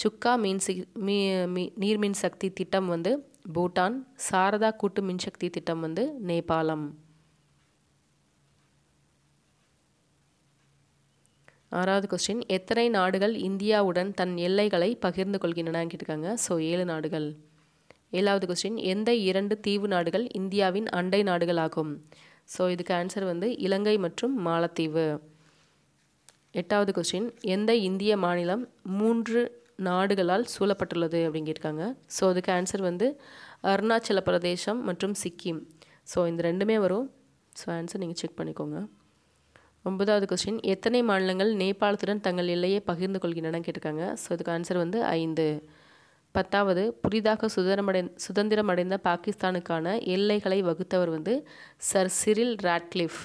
Speaker 1: சுக்கா மீன்சி மீ மீ நீர்மின் சக்தி திட்டம் வந்து பூட்டான் சாரதா கூட்டு மின்சக்தி திட்டம் வந்து நேபாளம். ஆறாவது கொஸ்டின் எத்தனை நாடுகள் இந்தியாவுடன் தன் எல்லைகளை பகிர்ந்து கொள்கின்றன கேட்டிருக்காங்க. ஸோ ஏழு நாடுகள். ஏழாவது கொஸ்டின் எந்த இரண்டு தீவு நாடுகள் இந்தியாவின் அண்டை நாடுகள் ஆகும்? ஸோ இதுக்கு ஆன்சர் வந்து இலங்கை மற்றும் மாலத்தீவு. எட்டாவது கொஸ்டின் எந்த இந்திய மாநிலம் மூன்று நாடுகளால் சூழப்பட்டுள்ளது அப்படிங்கியிருக்காங்க ஸோ அதுக்கு ஆன்சர் வந்து அருணாச்சல பிரதேசம் மற்றும் சிக்கிம். ஸோ இந்த ரெண்டுமே வரும். ஸோ ஆன்சர் நீங்கள் செக் பண்ணிக்கோங்க. ஒன்பதாவது கொஸ்டின் எத்தனை மாநிலங்கள் நேபாளத்துடன் தங்கள் எல்லையை பகிர்ந்து கொள்கின்றன கேட்டிருக்காங்க. ஸோ இதுக்கு ஆன்சர் வந்து ஐந்து. பத்தாவது புதிதாக சுதந்திரமடை சுதந்திரம் அடைந்த பாகிஸ்தானுக்கான எல்லைகளை வகுத்தவர் வந்து சர் சிரில் ராட்க்ளிஃப்.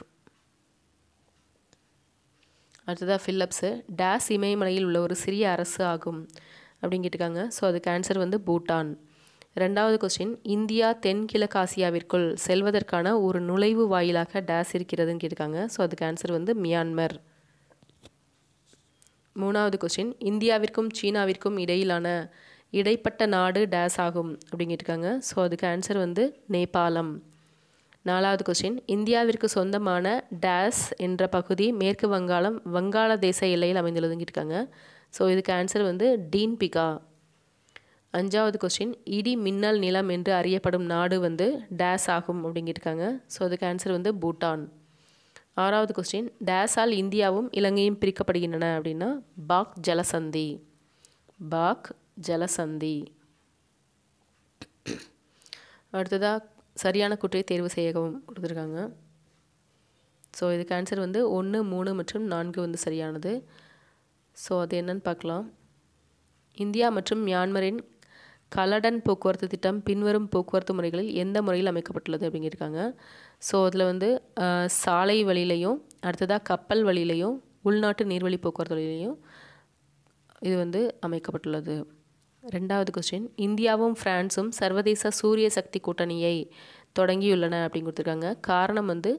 Speaker 1: அடுத்ததாக ஃபில்லப்ஸு டேஸ் இமயமலையில் உள்ள ஒரு சிறிய அரசு ஆகும். அப்படின்னு கேட்டிருக்காங்க. ஸோ அதுக்கு ஆன்சர் வந்து பூட்டான். ரெண்டாவது கொஸ்டின் இந்தியா தென்கிழக்காசியாவிற்குள் செல்வதற்கான ஒரு நுழைவு வாயிலாக டேஸ் இருக்கிறதுன்னு கேட்டிருக்காங்க. ஸோ அதுக்கு ஆன்சர் வந்து மியான்மர். மூணாவது கொஸ்டின் இந்தியாவிற்கும் சீனாவிற்கும் இடையிலான இடைப்பட்ட நாடு டேஸ் ஆகும் அப்படின்னு கேட்டிருக்காங்க. ஸோ அதுக்கு ஆன்சர் வந்து நேபாளம். நாலாவது கொஸ்டின் இந்தியாவிற்கு சொந்தமான டேஸ் என்ற பகுதி மேற்கு வங்காளம் வங்காளதேச எல்லையில் அமைந்துள்ளதுன்னு கேட்டிருக்காங்க. ஸோ இதுக்கு ஆன்சர் வந்து டீன்பிகா அஞ்சாவது கொஸ்டின் இடி மின்னல் நிலம் என்று அறியப்படும் நாடு வந்து டேஸ் ஆகும் அப்படிங்கிருக்காங்க. ஸோ அதுக்கு ஆன்சர் வந்து பூட்டான். ஆறாவது கொஸ்டின் டேஸால் இந்தியாவும் இலங்கையும் பிரிக்கப்படுகின்றன அப்படின்னா பாக் ஜலசந்தி. பாக் ஜலசந்தி. அடுத்ததாக சரியான குற்றை தேர்வு செய்யவும் கொடுத்துருக்காங்க. ஸோ இதுக்கு ஆன்சர் வந்து ஒன்று மூணு மற்றும் நான்கு வந்து சரியானது. ஸோ அது என்னன்னு பார்க்கலாம். இந்தியா மற்றும் மியான்மரின் கலடன் போக்குவரத்து திட்டம் பின்வரும் போக்குவரத்து முறைகளில் எந்த முறையில் அமைக்கப்பட்டுள்ளது அப்படிங்கிருக்காங்க ஸோ அதில் வந்து சாலை வழியிலையும் அடுத்ததாக கப்பல் வழியிலையும் உள்நாட்டு நீர்வழி போக்குவரத்து வழியிலையும் இது வந்து அமைக்கப்பட்டுள்ளது. ரெண்டாவது கொஸ்டின் இந்தியாவும் ஃப்ரான்ஸும் சர்வதேச சூரிய சக்தி கூட்டணியை தொடங்கியுள்ளன அப்படின்னு கொடுத்துருக்காங்க. காரணம் வந்து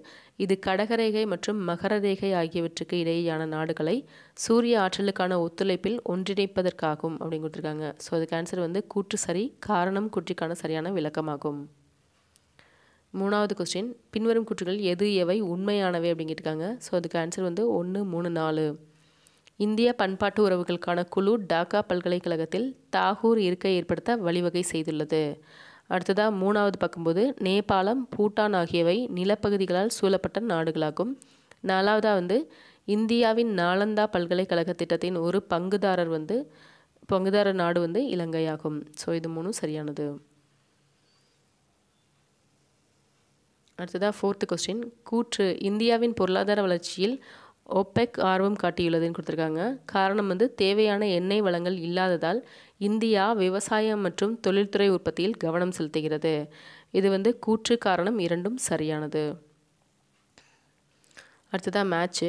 Speaker 1: இது கடகரேகை மற்றும் மகர ரேகை ஆகியவற்றுக்கு இடையேயான நாடுகளை சூரிய ஆற்றலுக்கான ஒத்துழைப்பில் ஒன்றிணைப்பதற்காகும் அப்படின்னு கொடுத்துருக்காங்க. ஸோ அதுக்கு ஆன்சர் வந்து கூற்று சரி காரணம் கூற்றிற்கான சரியான விளக்கமாகும். மூணாவது கொஸ்டின் பின்வரும் கூற்றுகள் எது எவை உண்மையானவை அப்படின்னு கேட்டிருக்காங்க. ஸோ அதுக்கு ஆன்சர் வந்து ஒன்று மூணு நாலு. இந்திய பண்பாட்டு உறவுகளுக்கான குழு டாக்கா பல்கலைக்கழகத்தில் தாகூர் இருக்கை ஏற்படுத்த வழிவகை செய்துள்ளது. அடுத்ததாக மூணாவது பார்க்கும்போது நேபாளம் பூட்டான் ஆகியவை நிலப்பகுதிகளால் சூழப்பட்ட நாடுகளாகும். நாலாவதாக வந்து இந்தியாவின் நாலந்தா பல்கலைக்கழக திட்டத்தின் ஒரு பங்குதாரர் வந்து பங்குதாரர் நாடு வந்து இலங்கையாகும். ஸோ இது மூணும் சரியானது. அடுத்ததாக ஃபோர்த்து கொஸ்டின் கூற்று இந்தியாவின் பொருளாதார வளர்ச்சியில் ஒபெக் ஆர்வம் காட்டியுள்ளதுன்னு கொடுத்துருக்காங்க. காரணம் வந்து தேவையான எண்ணெய் வளங்கள் இல்லாததால் இந்தியா விவசாயம் மற்றும் தொழில்துறை உற்பத்தியில் கவனம் செலுத்துகிறது. இது வந்து கூற்று காரணம் இரண்டும் சரியானது. அடுத்ததாக மேட்ச்சு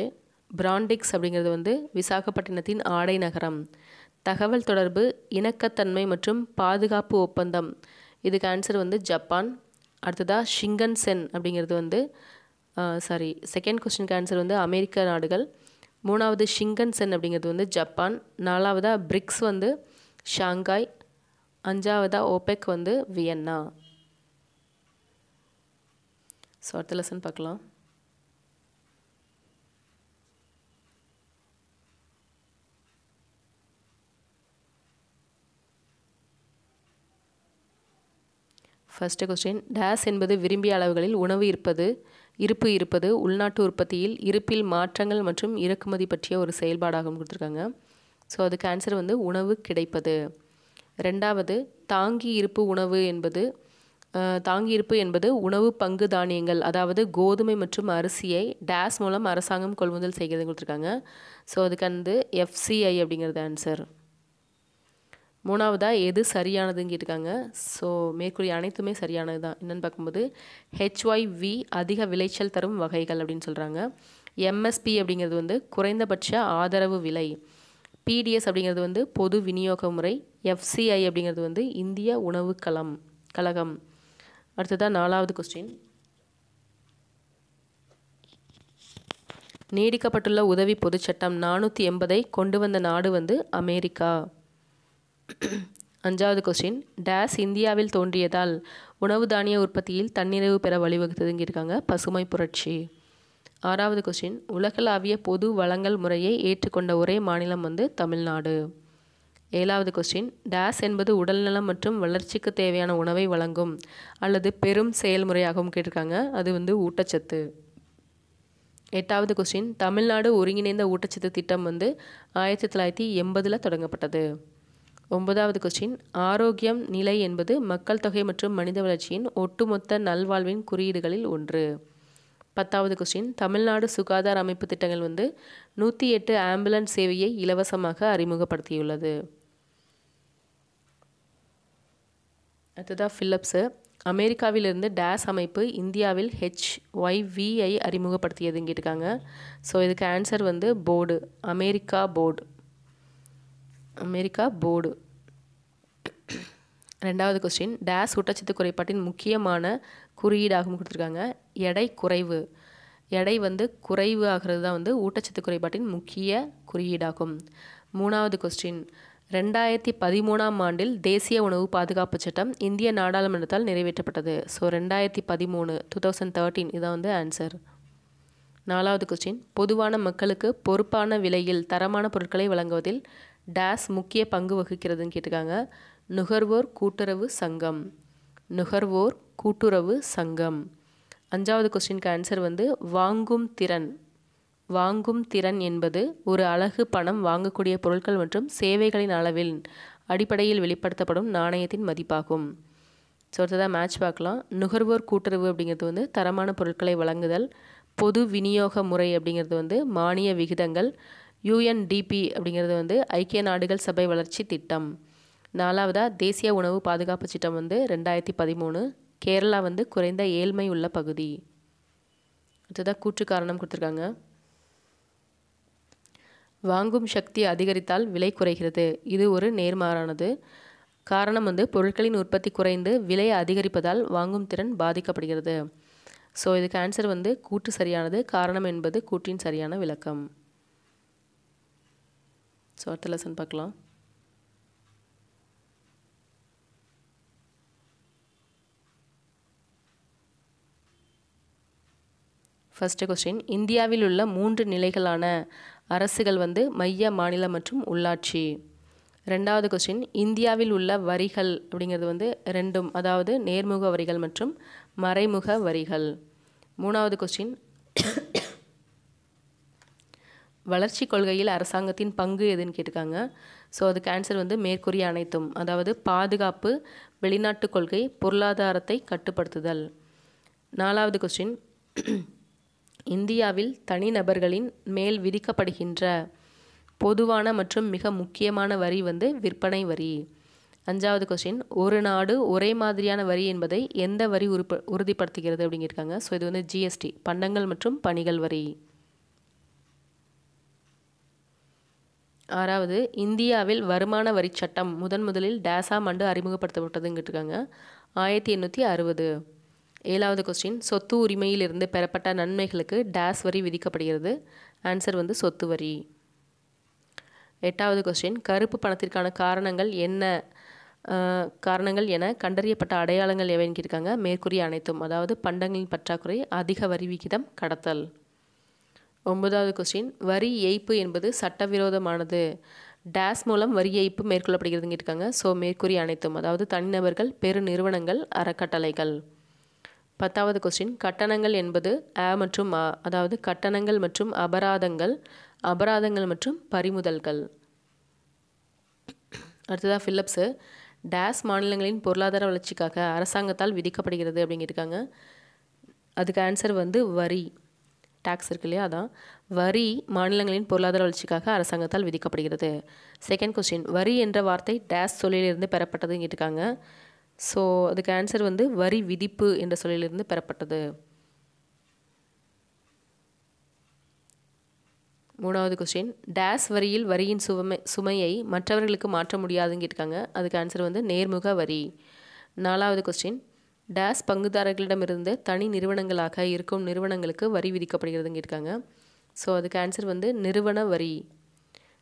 Speaker 1: பிராண்டிக்ஸ் அப்படிங்கிறது வந்து விசாகப்பட்டினத்தின் ஆடை நகரம். தகவல் தொடர்பு இணக்கத்தன்மை மற்றும் பாதுகாப்பு ஒப்பந்தம். இதுக்கு ஆன்சர் வந்து ஜப்பான் அடுத்ததாக ஷிங்கன்சென் அப்படிங்கிறது வந்து சாரி செகண்ட் கொஸ்டினுக்கு ஆன்சர் வந்து அமெரிக்க நாடுகள். மூணாவது ஷிங்கன்சென் அப்படிங்கிறது வந்து ஜப்பான் நாலாவதாக பிரிக்ஸ் வந்து ஷாங்காய். அஞ்சாவதாக ஓபெக் வந்து வியன்னா. ஸோ அடுத்த லெசன் பார்க்கலாம். ஃபஸ்ட்டு கொஸ்டின் டேஸ் என்பது விரும்பிய அளவுகளில் உணவு இருப்பது இருப்பு இருப்பது உள்நாட்டு உற்பத்தியில் இருப்பில் மாற்றங்கள் மற்றும் இறக்குமதி பற்றிய ஒரு செயல்பாடாகவும் கொடுத்துருக்காங்க. ஸோ அதுக்கு ஆன்சர் வந்து உணவு கிடைப்பது. ரெண்டாவது தாங்கி இருப்பு உணவு என்பது தாங்கி இருப்பு என்பது உணவு பங்கு தானியங்கள் அதாவது கோதுமை மற்றும் அரிசியை டேஸ் மூலம் அரசாங்கம் கொள்முதல் செய்கிறது கொடுத்துருக்காங்க. ஸோ அதுக்கு வந்து எஃப்சிஐ அப்படிங்கிறது ஆன்சர் மூணாவதாக எது சரியானதுன்னு கேட்டிருக்காங்க. ஸோ மேற்கூறிய அனைத்துமே சரியானது தான். என்னென்னு பார்க்கும்போது ஹெச்ஒய்வி அதிக விளைச்சல் தரும் வகைகள் அப்படின்னு சொல்கிறாங்க எம்எஸ்பி அப்படிங்கிறது வந்து குறைந்தபட்ச ஆதரவு விலை. பிடிஎஸ் அப்படிங்கிறது வந்து பொது விநியோக முறை எஃப்சிஐ அப்படிங்கிறது வந்து இந்திய உணவு களம் கழகம். அடுத்ததாக நாலாவது கொஸ்டின் நீடிக்கப்பட்டுள்ள உதவி பொதுச்சட்டம் நானூற்றி எண்பதை கொண்டு வந்த நாடு வந்து அமெரிக்கா. அஞ்சாவது கொஸ்டின் டேஸ் இந்தியாவில் தோன்றியதால் உணவு தானிய உற்பத்தியில் தன்னிறைவு பெற வழிவகுத்ததுங்கிருக்காங்க பசுமை புரட்சி. ஆறாவது கொஸ்டின் உலகளாவிய பொது வளங்கள் முறையை ஏற்றுக்கொண்ட ஒரே மாநிலம் வந்து தமிழ்நாடு. ஏழாவது கொஸ்டின் டேஸ் என்பது உடல்நலம் மற்றும் வளர்ச்சிக்கு தேவையான உணவை வழங்கும் அல்லது பெரும் செயல்முறையாகவும் கேட்டிருக்காங்க. அது வந்து ஊட்டச்சத்து. எட்டாவது கொஸ்டின் தமிழ்நாடு ஒருங்கிணைந்த ஊட்டச்சத்து திட்டம் வந்து ஆயிரத்தி தொள்ளாயிரத்தி எண்பதில் தொடங்கப்பட்டது. ஒன்பதாவது கொஸ்டின் ஆரோக்கியம் நிலை என்பது மக்கள் தொகை மற்றும் மனித வளர்ச்சியின் ஒட்டுமொத்த நல்வாழ்வின் குறியீடுகளில் ஒன்று. பத்தாவது கொஸ்டின் தமிழ்நாடு சுகாதார அமைப்பு திட்டங்கள் வந்து நூற்றி எட்டு ஆம்புலன்ஸ் சேவையை இலவசமாக அறிமுகப்படுத்தியுள்ளது. அடுத்ததாக ஃபிலிப்ஸு அமெரிக்காவிலிருந்து டேஸ் அமைப்பு இந்தியாவில் ஹெச்ஒய்விஐ அறிமுகப்படுத்தியதுன்னு கேட்டிருக்காங்க. ஸோ இதுக்கு ஆன்சர் வந்து Ford America Ford America Ford ரெண்டாவது கொஸ்டின் டேஸ் ஊட்டச்சத்து குறைபாட்டின் முக்கியமான குறியீடாகவும் கொடுத்துருக்காங்க. எடை குறைவு. எடை வந்து குறைவு ஆகிறது தான் வந்து ஊட்டச்சத்து குறைபாட்டின் முக்கிய குறியீடாகும். மூணாவது கொஸ்டின் ரெண்டாயிரத்தி பதிமூணாம் ஆண்டில் தேசிய உணவு பாதுகாப்பு சட்டம் இந்திய நாடாளுமன்றத்தால் நிறைவேற்றப்பட்டது. ஸோ ரெண்டாயிரத்தி பதிமூணு டூ தௌசண்ட் தேர்ட்டீன் இதான் வந்து ஆன்சர் நாலாவது கொஸ்டின் பொதுவான மக்களுக்கு பொறுப்பான விலையில் தரமான பொருட்களை வழங்குவதில் டேஸ் முக்கிய பங்கு வகிக்கிறதுன்னு கேட்டிருக்காங்க. நுகர்வோர் கூட்டுறவு சங்கம். நுகர்வோர் கூட்டுறவு சங்கம். அஞ்சாவது கொஸ்டினுக்கு ஆன்சர் வந்து வாங்கும் திறன். வாங்கும் திறன் என்பது ஒரு அழகு பணம் வாங்கக்கூடிய பொருட்கள் மற்றும் சேவைகளின் அளவில் அடிப்படையில் வெளிப்படுத்தப்படும் நாணயத்தின் மதிப்பாகும். ஸோ அடுத்ததாக மேட்ச் பார்க்கலாம். நுகர்வோர் கூட்டுறவு அப்படிங்கிறது வந்து தரமான பொருட்களை வழங்குதல் பொது விநியோக முறை அப்படிங்கிறது வந்து மானிய விகிதங்கள் யுஎன்டிபி அப்படிங்கிறது வந்து ஐக்கிய நாடுகள் சபை வளர்ச்சி திட்டம். நாலாவதாக தேசிய உணவு பாதுகாப்பு திட்டம் வந்து ரெண்டாயிரத்தி பதிமூணு. கேரளா வந்து குறைந்த ஏழ்மை உள்ள பகுதி. அடுத்ததாக கூற்று காரணம் கொடுத்துருக்காங்க. வாங்கும் சக்தி அதிகரித்தால் விலை குறைகிறது. இது ஒரு நேர்மாறானது. காரணம் வந்து பொருட்களின் உற்பத்தி குறைந்து விலை அதிகரிப்பதால் வாங்கும் திறன் பாதிக்கப்படுகிறது. ஸோ இதுக்கு ஆன்சர் வந்து கூற்று சரியானது. காரணம் என்பது கூற்றின் சரியான விளக்கம். ஸோ அடுத்த லெசன் பார்க்கலாம். ஃபஸ்ட்டு கொஸ்டின் இந்தியாவில் உள்ள மூன்று நிலைகளான அரசுகள் வந்து மைய மாநில மற்றும் உள்ளாட்சி. ரெண்டாவது கொஸ்டின் இந்தியாவில் உள்ள வரிகள் அப்படிங்கிறது வந்து ரெண்டும் அதாவது நேர்முக வரிகள் மற்றும் மறைமுக வரிகள். மூணாவது கொஸ்டின் வளர்ச்சி கொள்கையில் அரசாங்கத்தின் பங்கு எதுன்னு கேட்டிருக்காங்க. ஸோ அதுக்கு ஆன்சர் வந்து மேற்கூறிய அனைத்தும். அதாவது பாதுகாப்பு வெளிநாட்டு கொள்கை பொருளாதாரத்தை கட்டுப்படுத்துதல். நாலாவது கொஸ்டின் இந்தியாவில் தனிநபர்களின் மேல் விதிக்கப்படுகின்ற பொதுவான மற்றும் மிக முக்கியமான வரி வந்து விற்பனை வரி. அஞ்சாவது கொஸ்டின் ஒரு நாடு ஒரே மாதிரியான வரி என்பதை எந்த வரி உறுப்ப உறுதிப்படுத்துகிறது அப்படிங்கிருக்காங்க. ஸோ இது வந்து ஜிஎஸ்டி பண்டங்கள் மற்றும் பணிகள் வரி. ஆறாவது இந்தியாவில் வருமான வரி சட்டம் முதன் முதலில் டேசாம் ஆண்டு அறிமுகப்படுத்தப்பட்டதுங்கிட்டிருக்காங்க ஆயிரத்தி எண்ணூற்றி அறுபது. ஏழாவது கொஸ்டின் சொத்து உரிமையிலிருந்து பெறப்பட்ட நன்மைகளுக்கு டேஸ் வரி விதிக்கப்படுகிறது. ஆன்சர் வந்து சொத்து வரி. எட்டாவது கொஸ்டின் கருப்பு பணத்திற்கான காரணங்கள் என்ன? காரணங்கள் என கண்டறியப்பட்ட அடையாளங்கள் எவைன்னு கேட்டிருக்காங்க. மேற்கூறிய அனைத்தும். அதாவது பண்டங்களின் பற்றாக்குறை அதிக வரி விகிதம் கடத்தல். ஒன்பதாவது கொஸ்டின் வரி ஏய்ப்பு என்பது சட்டவிரோதமானது. டேஸ் மூலம் வரி ஏய்ப்பு மேற்கொள்ளப்படுகிறதுங்கிருக்காங்க ஸோ மேற்கூறிய அனைத்தும். அதாவது தனிநபர்கள் பெரு நிறுவனங்கள் அறக்கட்டளைகள். பத்தாவது கொஸ்டின் கட்டணங்கள் என்பது அ மற்றும் அ அதாவது கட்டணங்கள் மற்றும் அபராதங்கள் அபராதங்கள் மற்றும் பறிமுதல்கள். அடுத்ததாக ஃபில்லப்ஸு டேஸ் மாநிலங்களின் பொருளாதார வளர்ச்சிக்காக அரசாங்கத்தால் விதிக்கப்படுகிறது அப்படிங்கிருக்காங்க அதுக்கு ஆன்சர் வந்து வரி. டேக்ஸ் இருக்கு இல்லையா? அதான். வரி மாநிலங்களின் பொருளாதார வளர்ச்சிக்காக அரசாங்கத்தால் விதிக்கப்படுகிறது. செகண்ட் கொஸ்டின் வரி என்ற வார்த்தை டேஸ் சொல்லிலிருந்து பெறப்பட்டதுன்னு இருக்காங்க ஸோ அதுக்கு ஆன்சர் வந்து வரி விதிப்பு என்ற சொல்லிலிருந்து பெறப்பட்டது. மூணாவது கொஸ்டின் டேஸ் வரியில் வரியின் சுமை சுமையை மற்றவர்களுக்கு மாற்ற முடியாதுன்னு கேட்டிருக்காங்க. அதுக்கு ஆன்சர் வந்து நேர்முக வரி. நாலாவது கொஸ்டின் டேஸ் பங்குதாரர்களிடமிருந்து தனி நிறுவனங்களாக இருக்கும் நிறுவனங்களுக்கு வரி விதிக்கப்படுகிறதுன்னு கேட்டிருக்காங்க. ஸோ அதுக்கு ஆன்சர் வந்து நிறுவன வரி.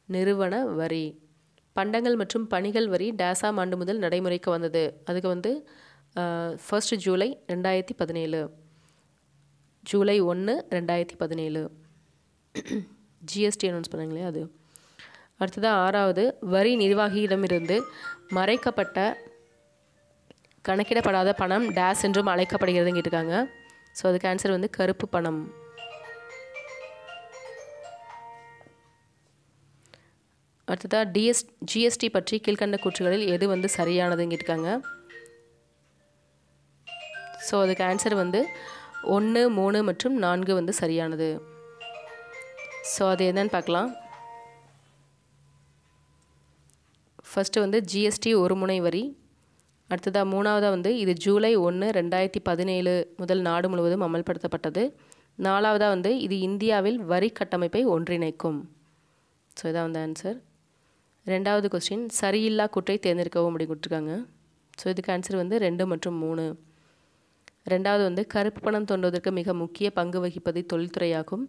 Speaker 1: நிறுவன வரி. பண்டங்கள் மற்றும் பணிகள் வரி டேசாம் ஆண்டு முதல் நடைமுறைக்கு வந்தது. அதுக்கு வந்து ஃபர்ஸ்ட் ஜூலை ரெண்டாயிரத்தி பதினேழு. ஜூலை ஒன்று ரெண்டாயிரத்தி பதினேழு. ஜிஎஸ்டி அனௌன்ஸ் பண்ணாங்களே அது? அடுத்ததாக ஆறாவது வரி நிர்வாகியிடமிருந்து மறைக்கப்பட்ட கணக்கிடப்படாத பணம் டேஸ் என்றும் அழைக்கப்படுகிறதுன்னு கேட்டிருக்காங்க. ஸோ அதுக்கு ஆன்சர் வந்து கருப்பு பணம். அடுத்ததாக டிஎஸ் ஜிஎஸ்டி பற்றி கீழ்கண்ட கூற்றுகளில் எது வந்து சரியானதுன்னு கேட்டிருக்காங்க ஸோ அதுக்கு ஆன்சர் வந்து ஒன்று மூணு மற்றும் நான்கு வந்து சரியானது. ஸோ அது என்னன்னு பார்க்கலாம். ஃபஸ்ட்டு வந்து ஜிஎஸ்டி ஒரு முனை வரி. அடுத்ததாக மூணாவதாக வந்து இது ஜூலை ஒன்று ரெண்டாயிரத்தி பதினேழு முதல் நாடு முழுவதும் அமல்படுத்தப்பட்டது. நாலாவதாக வந்து இது இந்தியாவில் வரி கட்டமைப்பை ஒன்றிணைக்கும். ஸோ இதான் வந்து ஆன்சர் ரெண்டாவது கொஸ்டின் சரியில்லா குற்றை தேர்ந்தெடுக்கவும் அப்படி கொடுத்துருக்காங்க. ஸோ இதுக்கு ஆன்சர் வந்து ரெண்டு மற்றும் மூணு. ரெண்டாவது வந்து கருப்பு பணம் தோன்றுவதற்கு மிக முக்கிய பங்கு வகிப்பது தொழில்துறையாகும்.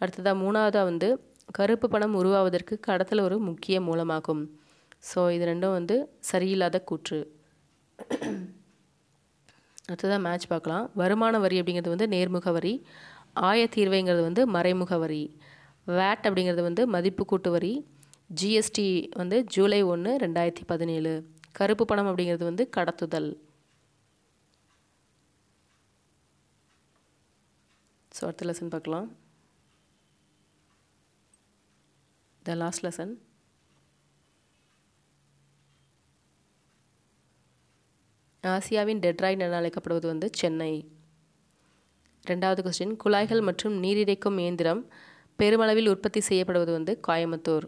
Speaker 1: அடுத்ததாக மூணாவதாக வந்து கருப்பு பணம் உருவாவதற்கு கடத்தல் ஒரு முக்கிய மூலமாகும். ஸோ இது ரெண்டும் வந்து சரியில்லாத கூற்று. அடுத்ததாக மேட்ச் பார்க்கலாம். வருமான வரி அப்படிங்கிறது வந்து நேர்முக வரி. ஆயத்தீர்வைங்கிறது வந்து மறைமுக வரி. வேட் அப்படிங்கிறது வந்து மதிப்பு கூட்டு வரி. ஜிஎஸ்டி வந்து ஜூலை ஒன்று ரெண்டாயிரத்தி பதினேழு. கருப்பு பணம் அப்படிங்கிறது வந்து கடத்துதல். ஸோ அடுத்த லெசன் பார்க்கலாம். த லாஸ்ட் லெசன் ஆசியாவின் டெட்ராய்ட் என அழைக்கப்படுவது வந்து சென்னை. ரெண்டாவது கொஸ்டின் குழாய்கள் மற்றும் நீரிறைக்கும் இயந்திரம் பெருமளவில் உற்பத்தி செய்யப்படுவது வந்து கோயம்புத்தூர்.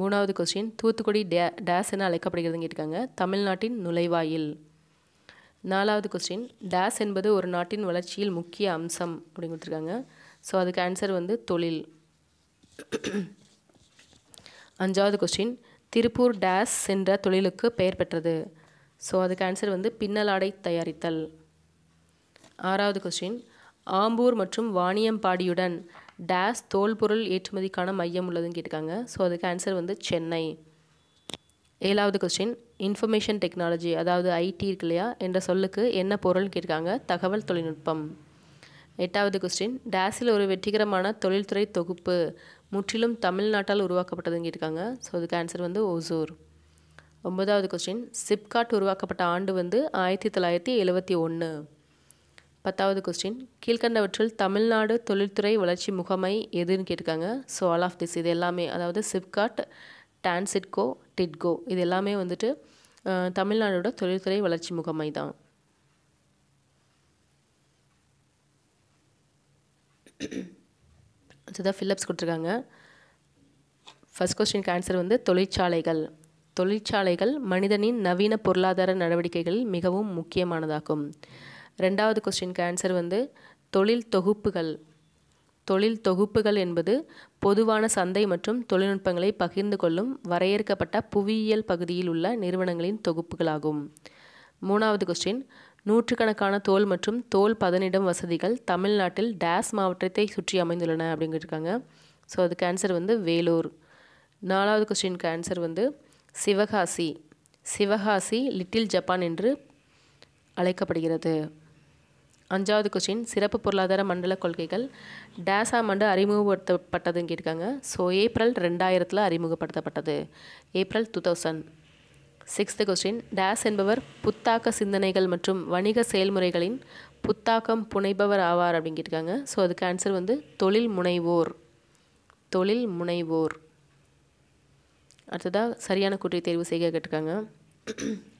Speaker 1: மூணாவது கொஸ்டின் தூத்துக்குடி டே டேஸ் என அழைக்கப்படுகிறதுன்னு கேட்டிருக்காங்க. தமிழ்நாட்டின் நுழைவாயில். நாலாவது கொஸ்டின் டேஸ் என்பது ஒரு நாட்டின் வளர்ச்சியில் முக்கிய அம்சம் அப்படின்னு கொடுத்துருக்காங்க. ஸோ அதுக்கு ஆன்சர் வந்து தொழில். அஞ்சாவது கொஸ்டின் திருப்பூர் டேஸ் என்ற தொழிலுக்கு பெயர் பெற்றது. ஸோ அதுக்கு ஆன்சர் வந்து பின்னலாடை தயாரித்தல். ஆறாவது கொஸ்டின் ஆம்பூர் மற்றும் வாணியம்பாடியுடன் டேஸ் தோல்பொருள் ஏற்றுமதிக்கான மையம் உள்ளதுன்னு கேட்டிருக்காங்க. ஸோ அதுக்கு ஆன்சர் வந்து சென்னை. ஏழாவது கொஸ்டின் இன்ஃபர்மேஷன் டெக்னாலஜி அதாவது ஐடி இருக்கு இல்லையா? என்ற சொல்லுக்கு என்ன பொருள்னு கேட்டிருக்காங்க? தகவல் தொழில்நுட்பம். எட்டாவது கொஸ்டின் டேஸில் ஒரு வெற்றிகரமான தொழில்துறை தொகுப்பு முற்றிலும் தமிழ்நாட்டால் உருவாக்கப்பட்டதுன்னு கேட்டிருக்காங்க. ஸோ அதுக்கு ஆன்சர் வந்து ஓசூர். ஒன்பதாவது கொஸ்டின் சிப்காட் உருவாக்கப்பட்ட ஆண்டு வந்து ஆயிரத்தி தொள்ளாயிரத்தி எழுபத்தி ஒன்று பத்தாவது கொஸ்டின் கீழ்கண்டவற்றில் தமிழ்நாடு தொழில்துறை வளர்ச்சி முகமை எதுன்னு கேட்டிருக்காங்க. ஸோ ஆல் ஆஃப் திஸ் இது எல்லாமே அதாவது சிப்காட் டான்சிட்கோ டிட்கோ இது எல்லாமே வந்துட்டு தமிழ்நாடோட தொழில்துறை வளர்ச்சி முகமை தான். அதுதான் ஃபில்லப்ஸ் கொடுத்துருக்காங்க. ஃபஸ்ட் கொஸ்டினுக்கு ஆன்சர் வந்து தொழிற்சாலைகள். தொழிற்சாலைகள் மனிதனின் நவீன பொருளாதார நடவடிக்கைகளில் மிகவும் முக்கியமானதாகும். ரெண்டாவது கொஸ்டினுக்கு ஆன்சர் வந்து தொழில் தொகுப்புகள். தொழில் தொகுப்புகள் என்பது பொதுவான சந்தை மற்றும் தொழில்நுட்பங்களை பகிர்ந்து கொள்ளும் வரையறுக்கப்பட்ட புவியியல் பகுதியில் உள்ள நிறுவனங்களின் தொகுப்புகளாகும். மூணாவது கொஸ்டின் நூற்றுக்கணக்கான தோல் மற்றும் தோல் பதனிடும் வசதிகள் தமிழ்நாட்டில் டேஸ் மாவட்டத்தை சுற்றி அமைந்துள்ளன அப்படிங்கிட்டிருக்காங்க ஸோ அதுக்கு ஆன்சர் வந்து வேலூர். நாலாவது கொஸ்டினுக்கு ஆன்சர் வந்து சிவகாசி. சிவகாசி லிட்டில் ஜப்பான் என்று அழைக்கப்படுகிறது. அஞ்சாவது கொஸ்டின் சிறப்பு பொருளாதார மண்டல கொள்கைகள். டேஸ் ஆம் ஆண்டு அறிமுகப்படுத்தப்பட்டதுன்னு கேட்டிருக்காங்க ஸோ ஏப்ரல் ரெண்டாயிரத்தில் அறிமுகப்படுத்தப்பட்டது. April two thousand. Sixth question days என்பவர் புத்தாக்க சிந்தனைகள் மற்றும் வணிக செயல்முறைகளின் புத்தாக்கம் புனைபவர் ஆவார் அப்படின்னு கேட்டிருக்காங்க ஸோ அதுக்கு ஆன்சர் வந்து தொழில் முனைவோர். தொழில் முனைவோர். அடுத்ததாக சரியான கூட்டை தேர்வு செய்ய கேட்டிருக்காங்க.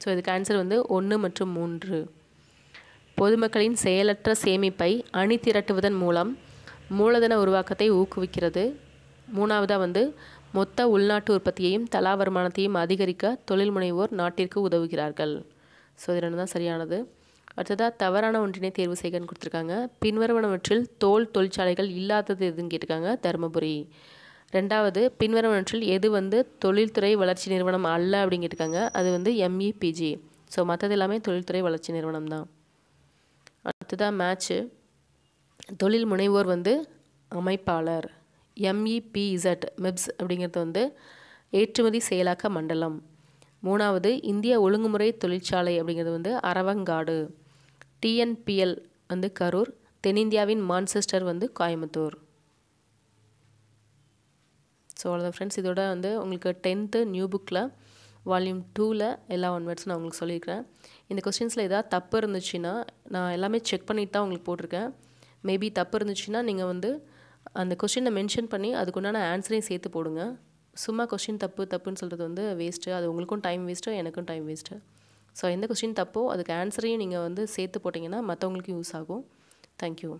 Speaker 1: ஸோ இதுக்கு ஆன்சர் வந்து ஒன்று மற்றும் மூன்று. பொதுமக்களின் செயலற்ற சேமிப்பை அணி திரட்டுவதன் மூலம் மூலதன உருவாக்கத்தை ஊக்குவிக்கிறது. மூணாவதாக வந்து மொத்த உள்நாட்டு உற்பத்தியையும் தலா வருமானத்தையும் அதிகரிக்க தொழில் முனைவோர் நாட்டிற்கு உதவுகிறார்கள். ஸோ இது ரெண்டு தான் சரியானது. அடுத்ததாக தவறான ஒன்றினை தேர்வு செய்கன்னு கொடுத்துருக்காங்க. பின்வருவனவற்றில் தோல் தொழிற்சாலைகள் இல்லாதது எதுன்னு கேட்டிருக்காங்க தருமபுரி. ரெண்டாவது பின்வருவனவற்றில் எது வந்து தொழில்துறை வளர்ச்சி நிறுவனம் அல்ல அப்படின்னு கேட்டிருக்காங்க அது வந்து எம்இபிஜி ஸோ மற்றது எல்லாமே தொழில்துறை வளர்ச்சி நிறுவனம் தான் அடுத்ததாக மேட்ச்சு தொழில் முனைவோர் வந்து அமைப்பாளர். எம்இபிஇசட் மிப்ஸ் அப்படிங்கிறது வந்து ஏற்றுமதி செயலாக்க மண்டலம். மூணாவது இந்திய ஒழுங்குமுறை தொழிற்சாலை அப்படிங்கிறது வந்து அரவங்காடு. டிஎன்பிஎல் வந்து கரூர். தென்னிந்தியாவின் மான்செஸ்டர் வந்து கோயம்புத்தூர். ஸோ அவ்வளோதான் ஃப்ரெண்ட்ஸ் இதோட வந்து உங்களுக்கு டென்த்து நியூ புக்கில் வால்யூம் டூவில் எல்லா ஒன் வேர்ட்ஸும் நான் உங்களுக்கு சொல்லியிருக்கிறேன். இந்த கொஸ்டின்ஸில் ஏதாவது தப்பு இருந்துச்சுன்னா நான் எல்லாமே செக் பண்ணிட்டு தான் உங்களுக்கு போட்டிருக்கேன். மேபி தப்பு இருந்துச்சுன்னா நீங்கள் வந்து அந்த கொஸ்டினை மென்ஷன் பண்ணி அதுக்குண்டான ஆன்சரையும் சேர்த்து போடுங்க. சும்மா கொஸ்டின் தப்பு தப்புன்னு சொல்கிறது வந்து வேஸ்ட்டு அது உங்களுக்கும் டைம் வேஸ்ட்டு எனக்கும் டைம் வேஸ்ட்டு ஸோ எந்த கொஸ்டின் தப்போ அதுக்கு ஆன்சரையும் நீங்கள் வந்து சேர்த்து போட்டிங்கன்னா மற்றவங்களுக்கும் யூஸ் ஆகும். தேங்க்யூ